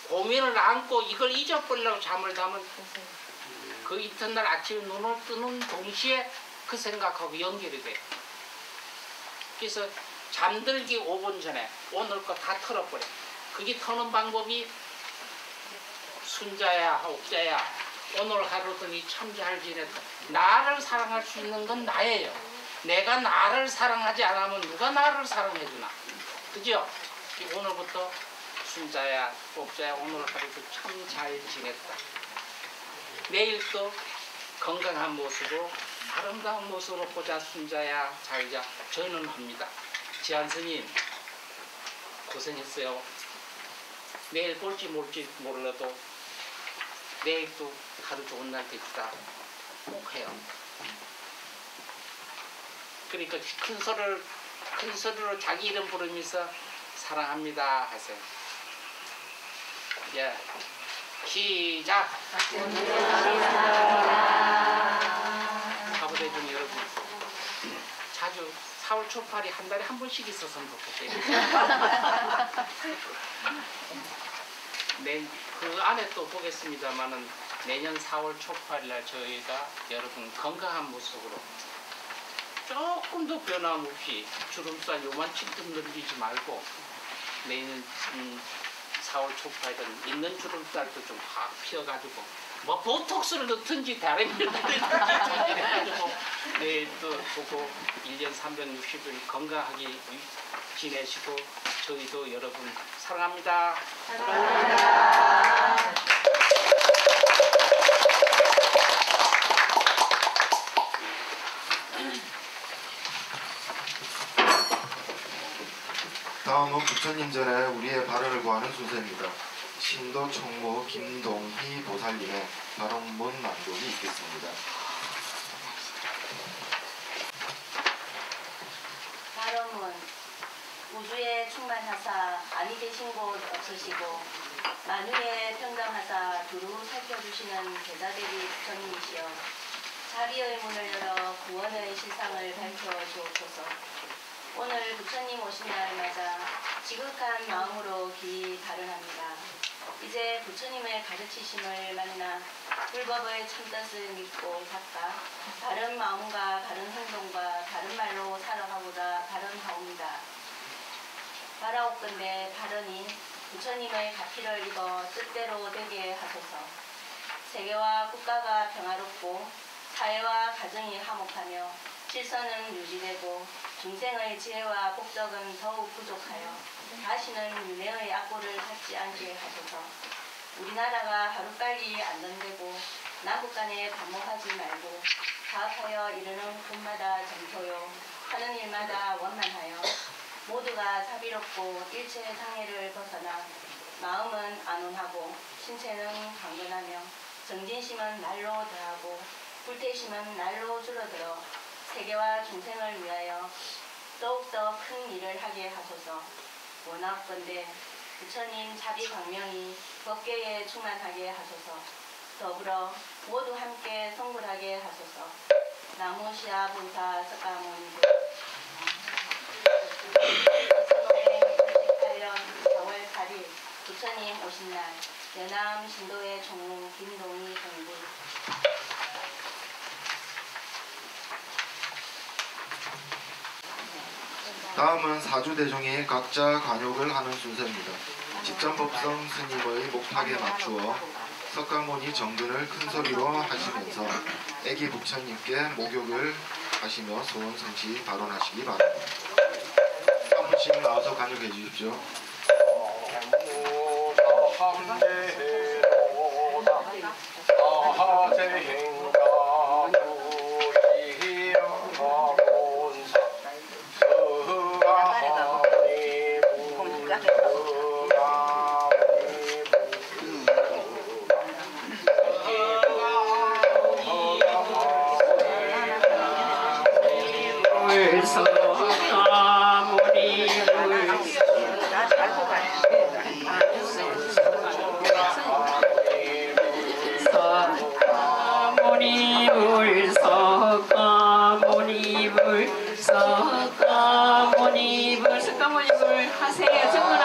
고민을 안고 이걸 잊어버리려고 잠을 자면 그 이튿날 아침에 눈을 뜨는 동시에 그 생각하고 연결이 돼. 그래서 잠들기 5분 전에 오늘 거 다 털어버려. 그게 터는 방법이 순자야, 옥자야, 오늘 하루도 참잘 지냈다. 나를 사랑할 수 있는 건 나예요. 내가 나를 사랑하지 않으면 누가 나를 사랑해주나. 그죠? 오늘부터 순자야, 옥자야, 오늘 하루도 참 잘 지냈다. 내일 또 건강한 모습으로 아름다운 모습으로 보자 순자야 잘자 저는 합니다. 지한 스님 고생했어요. 내일 볼지 몰지 몰라도 내일 또 하루 좋은 날 됩시다. 꼭 해요. 그러니까 큰 소리를 큰 소리로 자기 이름 부르면서 사랑합니다 하세요. 예. 시작. 가부대중 여러분 자주 4월 초팔이 한 달에 한 번씩 있었으면 좋겠어요. 내, 그 안에 또 보겠습니다만은 내년 4월 초팔일 날 저희가 여러분 건강한 모습으로 조금도 변함없이 주름살 요만큼도 늘리지 말고 내년 음, 4월 초파일은 있는 주름살도 좀 확 피어가지고 뭐 보톡스를 넣든지 다른 일을 넣든지 뭐, 네, 또 보고 1년 360일 건강하게 지내시고 저희도 여러분 사랑합니다. 사랑합니다. 다음은 부처님 전에 우리의 발언을 구하는 순서입니다. 신도 총무 김동희 보살님의 발언문 낭독이 있겠습니다. 발언문 우주에 충만하사 아니 되신 곳 없으시고 만유에 평강하사 두루 살펴주시는 제자들이 부처님이시여 자비의 문을 열어 구원의 실상을 밝혀 주옵소서 오늘 부처님 오신 날 맞아 지극한 마음으로 기이 발언합니다 이제 부처님의 가르치심을 만나 불법의 참뜻을 믿고 닦아 바른 마음과 바른 행동과 바른 말로 살아가고자 발언하옵니다. 바라옵건대 발언인 부처님의 가피를 입어 뜻대로 되게 하소서. 세계와 국가가 평화롭고 사회와 가정이 화목하며 질서는 유지되고 중생의 지혜와 복덕은 더욱 부족하여 다시는 윤회의 악보를 갖지 않게 하소서. 우리나라가 하루빨리 안전되고 남북 간에 반목하지 말고 사업하여 이르는 곳마다 전토요 하는 일마다 원만하여 모두가 자비롭고 일체의 장애를 벗어나 마음은 안온하고 신체는 강건하며 정진심은 날로 더하고 불태심은 날로 줄어들어 세계와 중생을 위하여 더욱더 큰 일을 하게 하소서 원하건대 부처님 자비 광명이 법계에 충만하게 하소서. 더불어 모두 함께 성불하게 하소서. 나무시아 본사 석가모니 1968년 4월 8일 부처님 오신 날 연암 신도의 종로 김동희 정부 다음은 사주 대종이 각자 관욕을 하는 순서입니다. 집전법성 스님의 목탁에 맞추어 석가모니 정근을 큰 소리로 하시면서 애기 부처님께 목욕을 하시며 소원 성시 발언하시기 바랍니다. 한 분씩 나와서 관욕해 주십시오. 땀을 입을 하세요. 정말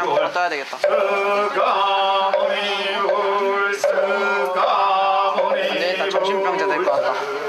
한번 떠야 되겠다. 내일 아, 다 점심병자 될 것 같다.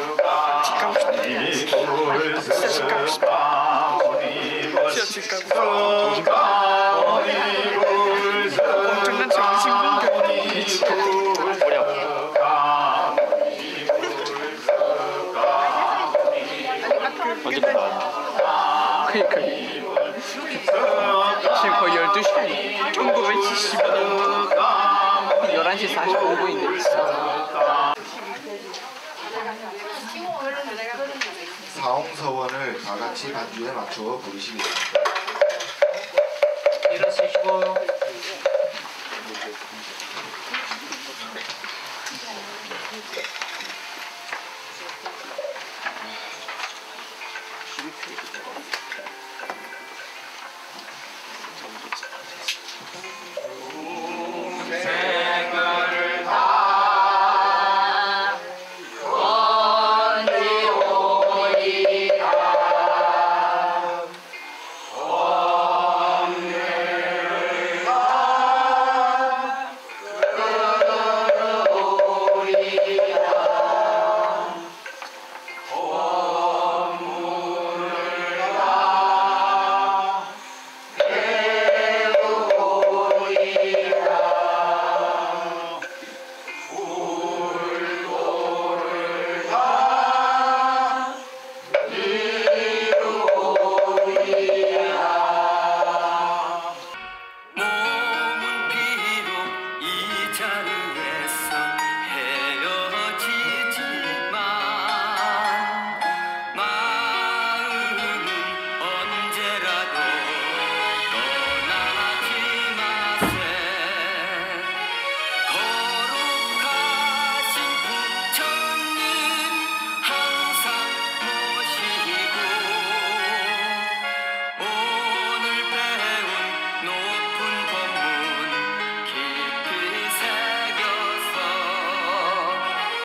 기준에 맞춰 고르시면 됩니다.